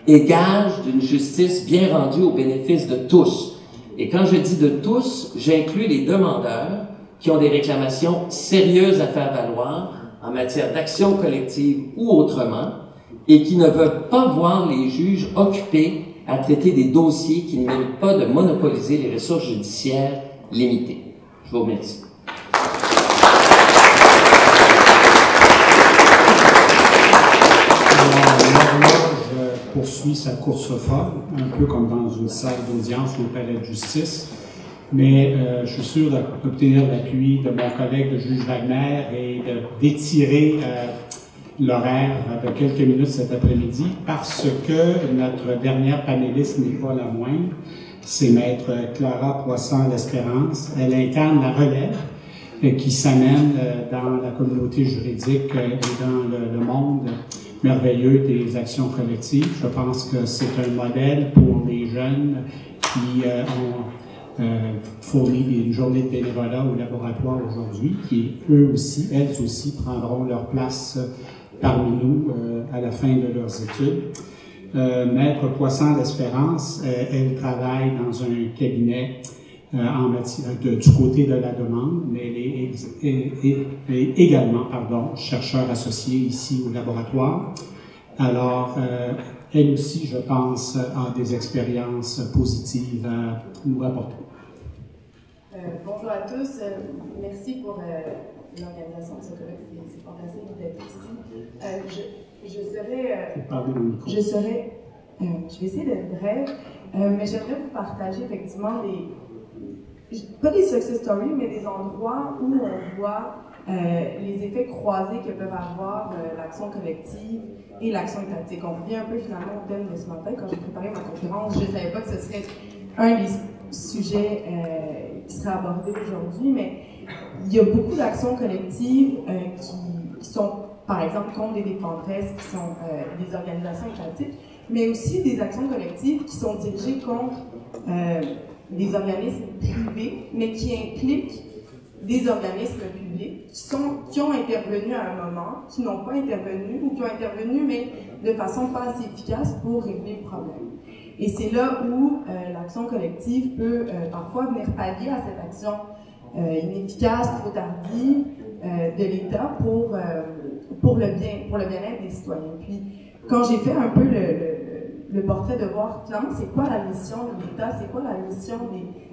et gage d'une justice bien rendue au bénéfice de tous. Et quand je dis de tous, j'inclus les demandeurs, qui ont des réclamations sérieuses à faire valoir en matière d'action collective ou autrement, et qui ne veulent pas voir les juges occupés à traiter des dossiers qui ne pas de monopoliser les ressources judiciaires limitées. Je vous remercie. Poursuit sa course folle, un peu comme dans une salle d'audience au palais de justice. Mais euh, je suis sûr d'obtenir l'appui de mon collègue, le juge Wagner, et d'étirer euh, l'horaire de quelques minutes cet après-midi parce que notre dernière panéliste n'est pas la moindre. C'est maître Clara Poisson-L'Espérance. Elle incarne la relève qui s'amène dans la communauté juridique et dans le monde merveilleux des actions collectives. Je pense que c'est un modèle pour les jeunes qui euh, ont euh, fourni une journée de bénévolat au laboratoire aujourd'hui, qui eux aussi, elles aussi, prendront leur place parmi nous euh, à la fin de leurs études. Maître Poisson d'Espérance, elle travaille dans un cabinet euh, en matière de, du côté de la demande, mais elle est, également pardon, chercheur associé ici au laboratoire. Alors, euh, elle aussi, je pense, a des expériences positives à nous rapporter. Euh, bonjour à tous. merci pour l'organisation de ce colloque. C'est fantastique d'être ici. je, je serai. je serai. je vais essayer d'être brève, mais j'aimerais vous partager effectivement des, pas des success stories, mais des endroits où on voit euh, les effets croisés que peuvent avoir euh, l'action collective et l'action étatique. On revient un peu finalement au thème de ce matin. Quand j'ai préparé ma conférence, je ne savais pas que ce serait un des sujets euh, qui serait abordé aujourd'hui, mais il y a beaucoup d'actions collectives qui, sont, par exemple, contre des défendresses, qui sont des organisations étatiques, mais aussi des actions collectives qui sont dirigées contre des organismes privés, mais qui impliquent des organismes publics qui, ont intervenu à un moment, qui n'ont pas intervenu ou qui ont intervenu, mais de façon pas assez efficace pour régler le problème. Et c'est là où euh, l'action collective peut euh, parfois venir pallier à cette action euh, inefficace, trop tardive de l'État pour, pour le bien, bien-être des citoyens. Puis, quand j'ai fait un peu le portrait de voir finalement c'est quoi la mission de l'État, c'est quoi la mission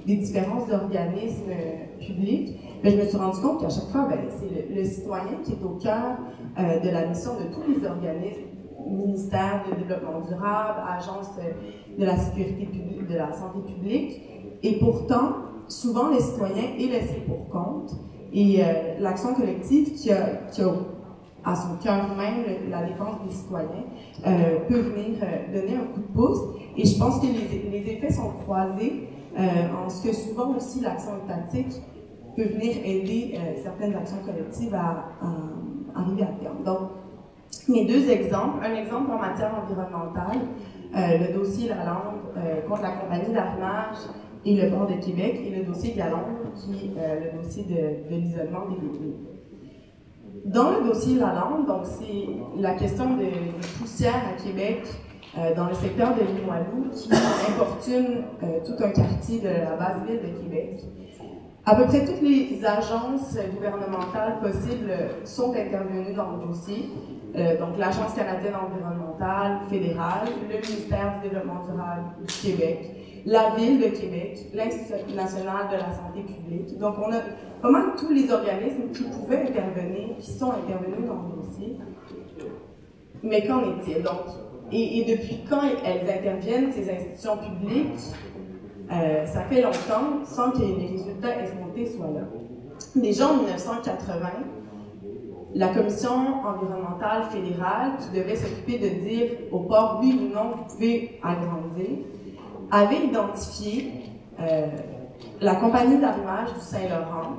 des, différents organismes euh, publics, je me suis rendu compte qu'à chaque fois, ben, c'est le, citoyen qui est au cœur euh, de la mission de tous les organismes, ministère de développement durable, agence de la sécurité publique, de la santé publique, et pourtant, souvent les citoyens est laissé pour compte, et euh, l'action collective qui qui a à son cœur même, la défense des citoyens, euh, peut venir euh, donner un coup de pouce. Et je pense que les, les effets sont croisés euh, en ce que souvent aussi l'action étatique peut venir aider certaines actions collectives à, à, arriver à terme. Donc, mes deux exemples, un exemple en matière environnementale, le dossier Lalande contre la compagnie d'armage et le port de Québec, et le dossier Galon, qui est le dossier de, de l'isolement des détenus. Dans le dossier Lalande, donc c'est la question des, poussières à Québec, euh, dans le secteur de Limoilou, qui importune euh, tout un quartier de la base ville de Québec. À peu près toutes les agences gouvernementales possibles sont intervenues dans le dossier. Euh, donc l'Agence canadienne environnementale fédérale, le ministère du développement durable du Québec, la Ville de Québec, l'Institut national de la santé publique. Donc, on a mal tous les organismes qui pouvaient intervenir, qui sont intervenus dans le dossier. Mais qu'en est-il? Donc, et, depuis quand elles interviennent, ces institutions publiques? Euh, ça fait longtemps sans que les résultats escomptés soient là. Déjà en 1980, la Commission environnementale fédérale, qui devait s'occuper de dire au port oui ou non, vous pouvez agrandir, avait identifié euh, la compagnie d'arrimage du Saint-Laurent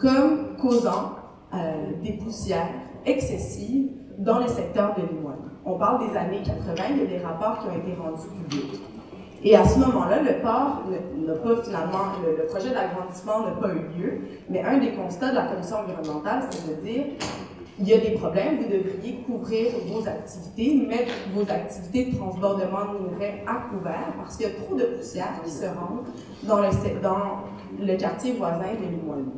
comme causant euh, des poussières excessives dans le secteur de Limoilou. On parle des années 80, il y a des rapports qui ont été rendus publics. Et à ce moment-là, le port n'a pas finalement, le, le projet d'agrandissement n'a pas eu lieu, mais un des constats de la commission environnementale, c'est de dire il y a des problèmes, vous devriez couvrir vos activités, mettre vos activités de transbordement de minerais à couvert parce qu'il y a trop de poussière qui se rend dans le, dans le quartier voisin de Limoilou.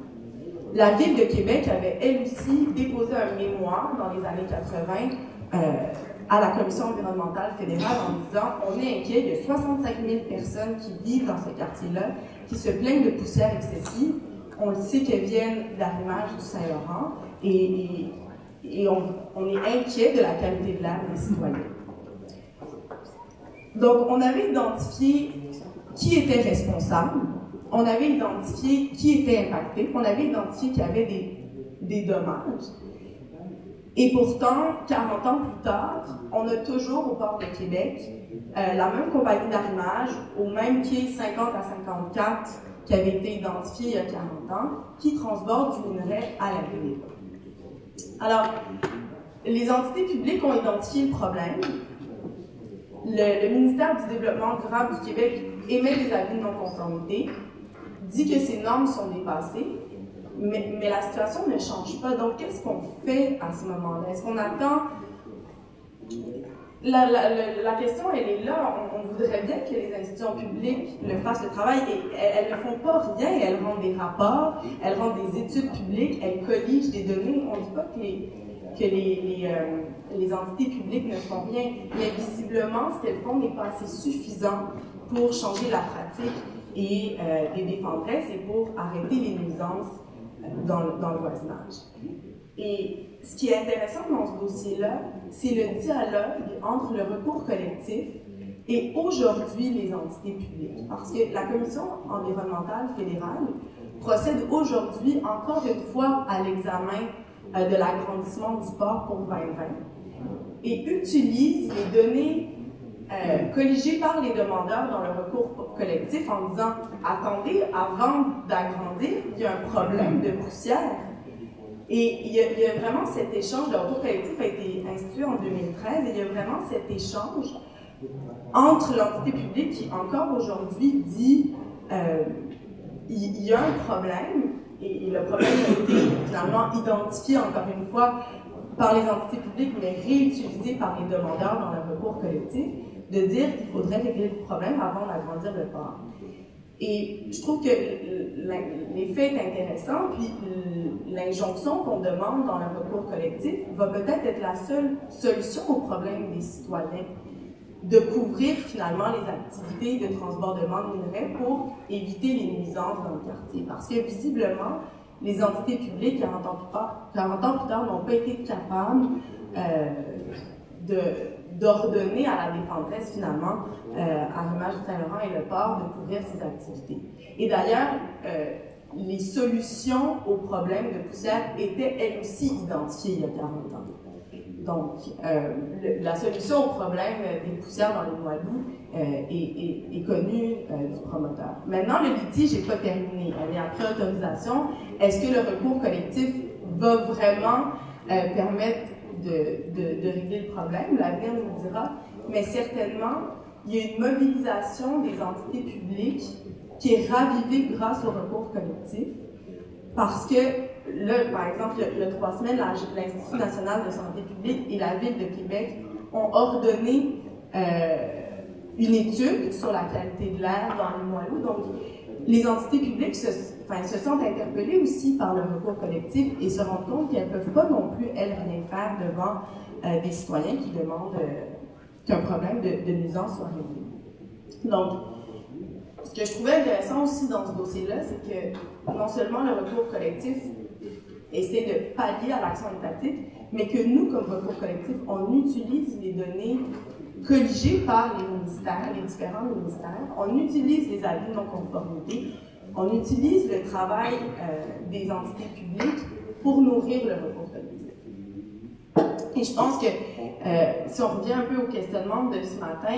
La Ville de Québec avait elle aussi déposé un mémoire dans les années 80 euh, à la Commission environnementale fédérale en disant on est inquiet, il y a 65 000 personnes qui vivent dans ce quartier-là, qui se plaignent de poussière excessive. On le sait qu'elles viennent d'arrimage du Saint-Laurent et, et on, est inquiet de la qualité de l'air des citoyens. Donc, on avait identifié qui était responsable, on avait identifié qui était impacté, on avait identifié qu'il y avait des, dommages. Et pourtant, 40 ans plus tard, on a toujours au port de Québec euh, la même compagnie d'arrimage, au même pied 50 à 54 qui avait été identifié il y a 40 ans, qui transborde du minerai à la ville. Alors, les entités publiques ont identifié le problème. Le, ministère du Développement durable du Québec émet des avis de non-conformité, dit que ces normes sont dépassées, mais, mais, la situation ne change pas. Donc, qu'est-ce qu'on fait à ce moment-là? Est-ce qu'on attend... La, question, elle est là. On, voudrait bien que les institutions publiques le fassent le travail et elles, ne font pas rien. Elles rendent des rapports, elles rendent des études publiques, elles colligent des données. On ne dit pas que les, euh, entités publiques ne font rien, mais visiblement, ce qu'elles font n'est pas assez suffisant pour changer la pratique et euh, des défendresses et pour arrêter les nuisances dans, le voisinage. Ce qui est intéressant dans ce dossier-là, c'est le dialogue entre le recours collectif et aujourd'hui les entités publiques. Parce que la Commission environnementale fédérale procède aujourd'hui encore une fois à l'examen euh, de l'agrandissement du port pour 2020 et utilise les données euh, colligées par les demandeurs dans le recours collectif en disant attendez, avant d'agrandir, il y a un problème de poussière. Et il y, a, vraiment cet échange, le recours collectif a été institué en 2013, et il y a vraiment cet échange entre l'entité publique qui, encore aujourd'hui, dit euh, il, y a un problème, et, le problème a été finalement identifié, encore une fois, par les entités publiques, mais réutilisé par les demandeurs dans le recours collectif de dire qu'il faudrait régler le problème avant d'agrandir le port. Et je trouve que l'effet est intéressant, puis l'injonction qu'on demande dans le recours collectif va peut-être être la seule solution au problème des citoyens, de couvrir finalement les activités de transbordement de minerais pour éviter les nuisances dans le quartier. Parce que visiblement, les entités publiques, 40 ans plus tard, 40 ans plus tard n'ont pas été capables euh, de d'ordonner à la défendresse, finalement, euh, à l'image de Saint-Laurent et le port, de couvrir ces activités. Et d'ailleurs, euh, les solutions aux problèmes de poussière étaient elles aussi identifiées il y a 40 ans. Donc, euh, la solution au problème des poussières dans les Noirs euh, est, est, connue du promoteur. Maintenant, le litige n'est pas terminé. Elle est en pré-autorisation. Est-ce que le recours collectif va vraiment permettre de, régler le problème, l'avenir nous dira, mais certainement, il y a une mobilisation des entités publiques qui est ravivée grâce au recours collectif, parce que là, par exemple, il y a, trois semaines, l'Institut national de santé publique et la Ville de Québec ont ordonné euh, une étude sur la qualité de l'air dans les moelleux. Donc, les entités publiques se, enfin, se sentent interpellées aussi par le recours collectif et se rendent compte qu'elles ne peuvent pas non plus, elles, rien faire devant euh, des citoyens qui demandent euh, qu'un problème de, de, nuisance soit réglé. Donc, ce que je trouvais intéressant aussi dans ce dossier-là, c'est que non seulement le recours collectif essaie de pallier à l'action étatique, mais que nous, comme recours collectif, on utilise les données colligé par les ministères, les différents ministères. On utilise les avis de non-conformité, on utilise le travail euh, des entités publiques pour nourrir le recours collectif. Et je pense que euh, si on revient un peu au questionnement de ce matin,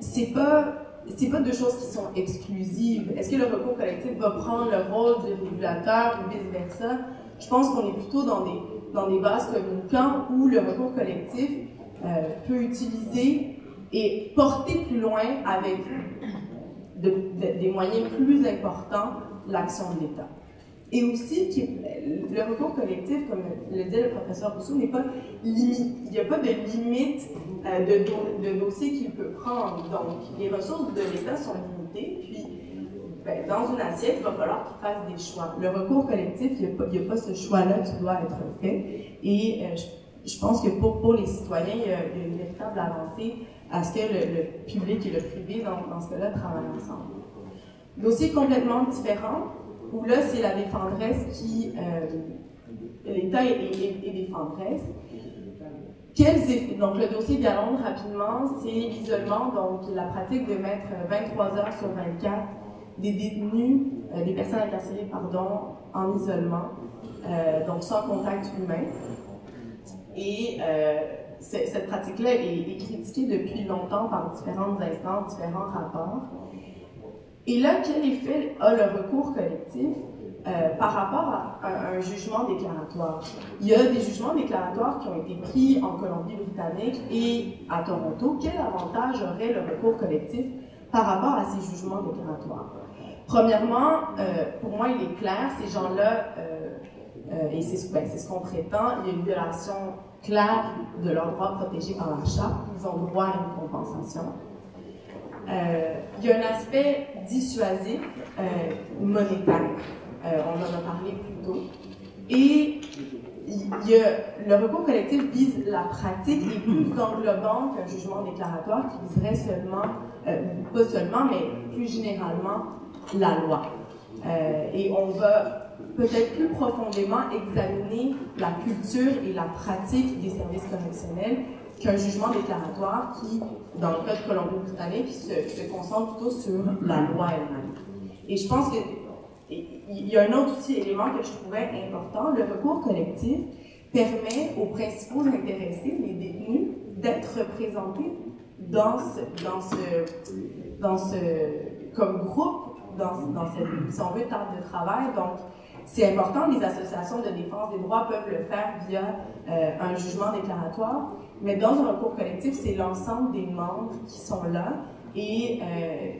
c'est pas c'est pas deux choses qui sont exclusives. Est-ce que le recours collectif va prendre le rôle du régulateur ou vice-versa? Je pense qu'on est plutôt dans des, dans des bases communicants où le recours collectif peut utiliser et porter plus loin avec des moyens plus importants l'action de l'État. Et aussi, le recours collectif, comme le dit le professeur Rousseau, n'est pas. Il n'y a pas de limite euh, de, dossiers qu'il peut prendre. Donc, les ressources de l'État sont limitées, puis ben, dans une assiette, il va falloir qu'il fasse des choix. Le recours collectif, il n'y a, pas ce choix-là qui doit être fait. Et euh, je pense que pour, les citoyens, il y, a, une véritable avancée à ce que le, public et le privé, dans, ce cas-là, travaillent ensemble. Dossier complètement différent, où là, c'est la défendresse qui... Euh, L'État est, est, défendresse. donc le dossier Galonde, rapidement, c'est l'isolement, donc la pratique de mettre 23 heures sur 24 des détenus, euh, des personnes incarcérées, pardon, en isolement, euh, donc sans contact humain. Et euh, cette pratique-là est, critiquée depuis longtemps par différentes instances, différents rapports. Et là, quel effet a le recours collectif par rapport à, un jugement déclaratoire? Il y a des jugements déclaratoires qui ont été pris en Colombie-Britannique et à Toronto. Quel avantage aurait le recours collectif par rapport à ces jugements déclaratoires? Premièrement, euh, pour moi, il est clair, ces gens-là, euh, euh, et ben, c'est ce qu'on prétend, il y a une violation claire de leurs droits protégés par la charte, ils ont droit à une compensation. il y a un aspect dissuasif monétaire, on en a parlé plus tôt, et il y a, le recours collectif vise la pratique et plus englobant qu'un jugement déclaratoire qui viserait seulement, pas seulement, mais plus généralement la loi. Euh, et on va peut-être plus profondément examiner la culture et la pratique des services correctionnels qu'un jugement déclaratoire qui, dans le cas de Colombie-Britannique, se, concentre plutôt sur la loi elle-même. Et je pense qu'il y a un autre aussi élément que je trouvais important, le recours collectif permet aux principaux intéressés, les détenus, d'être représentés dans ce, dans ce, dans ce, comme groupe dans, dans cette, si on veut, table de travail. Donc, c'est important, les associations de défense des droits peuvent le faire via euh, un jugement déclaratoire, mais dans un recours collectif, c'est l'ensemble des membres qui sont là et euh,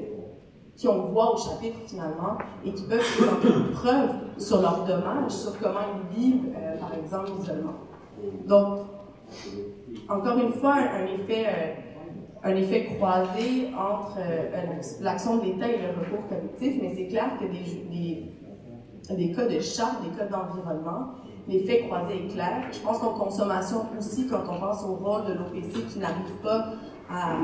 qui ont voix au chapitre finalement et qui peuvent présenter une preuve sur leurs dommages, sur comment ils vivent, euh, par exemple, l'isolement. Donc, encore une fois, un effet un effet croisé entre l'action de l'État et le recours collectif, mais c'est clair que des, des, cas de charte, des cas d'environnement, l'effet croisé est clair. Je pense qu'en consommation aussi, quand on pense au rôle de l'OPC qui n'arrive pas à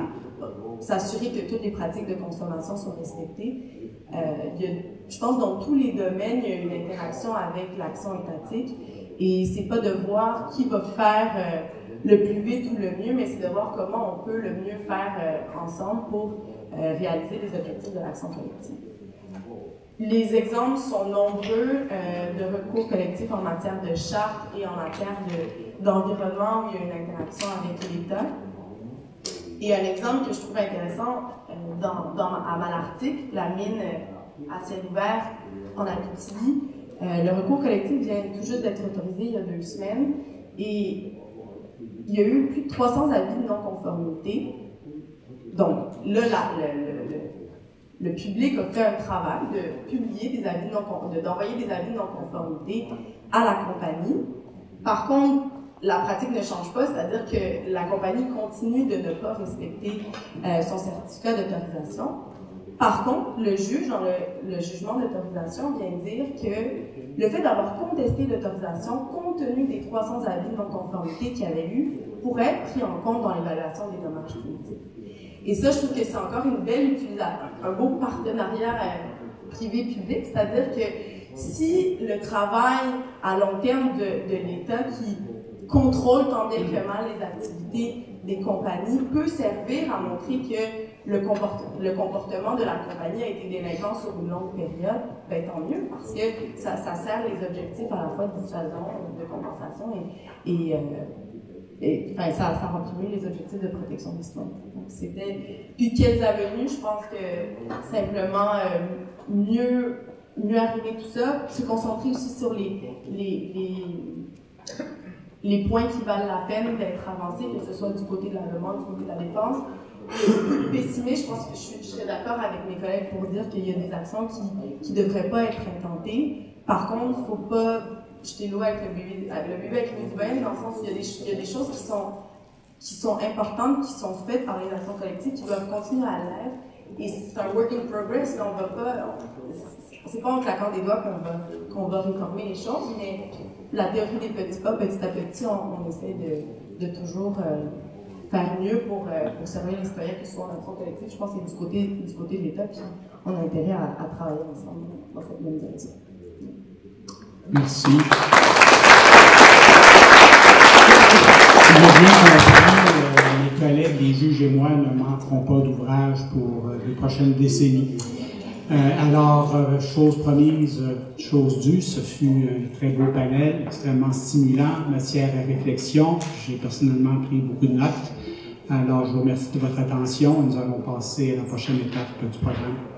s'assurer que toutes les pratiques de consommation sont respectées, euh, je pense dans tous les domaines, il y a une interaction avec l'action étatique et c'est pas de voir qui va faire... Euh, le plus vite ou le mieux, mais c'est de voir comment on peut le mieux faire euh, ensemble pour réaliser les objectifs de l'action collective. Les exemples sont nombreux euh, de recours collectifs en matière de charte et en matière d'environnement où il y a une interaction avec l'État. Et un exemple que je trouve intéressant dans, dans, à Malartic, la mine à ciel ouvert en Abitibi, le recours collectif vient tout juste d'être autorisé il y a deux semaines et il y a eu plus de 300 avis de non-conformité. Donc, là, le, le, public a fait un travail de publier des avis d'envoyer des avis de non-conformité à la compagnie. Par contre, la pratique ne change pas, c'est-à-dire que la compagnie continue de ne pas respecter euh, son certificat d'autorisation. Par contre, le juge, dans le, jugement d'autorisation, vient dire que le fait d'avoir contesté l'autorisation, compte tenu des 300 avis de non-conformité qu'il y avait eu, pourrait être pris en compte dans l'évaluation des dommages politiques. Et ça, je trouve que c'est encore une belle utilisation, un beau partenariat euh, privé-public, c'est-à-dire que si le travail à long terme de, l'État qui contrôle tant bien que mal les activités des compagnies peut servir à montrer que le, comportement de la compagnie a été délinquant sur une longue période, ben, tant mieux, parce que ça, ça sert les objectifs à la fois de dissuasion, de compensation et, euh, et, ça, ça remplit mieux les objectifs de protection des citoyens. Donc, c'était. Puis, quelles avenues, je pense que simplement euh, mieux, mieux arriver tout ça, se concentrer aussi sur les, les, les les points qui valent la peine d'être avancés, que ce soit du côté de la demande, du côté de la défense, pessimiste, je pense que je, serais d'accord avec mes collègues pour dire qu'il y a des actions qui ne devraient pas être intentées. Par contre, il ne faut pas jeter l'eau avec le bébé, le bébé avec dans le sens où il y, a des, il y a des choses qui sont, importantes, qui sont faites par les actions collectives, qui doivent continuer à l'être. Et c'est un work in progress, on va pas. C'est pas en claquant des doigts qu'on va, réformer les choses, mais la théorie des petits pas, petit à petit, on, essaie de, toujours. Euh, faire mieux pour, euh, pour servir les citoyens qui sont en action collective. Je pense que c'est du côté, du côté de l'État, puis on a intérêt à, à, travailler ensemble dans cette même direction. Merci. mes collègues, les juges et moi ne manqueront pas d'ouvrage pour les prochaines décennies. alors, chose promise, chose due, ce fut un très beau panel, extrêmement stimulant, matière à réflexion. J'ai personnellement pris beaucoup de notes. Alors, je vous remercie de votre attention. Nous allons passer à la prochaine étape du programme.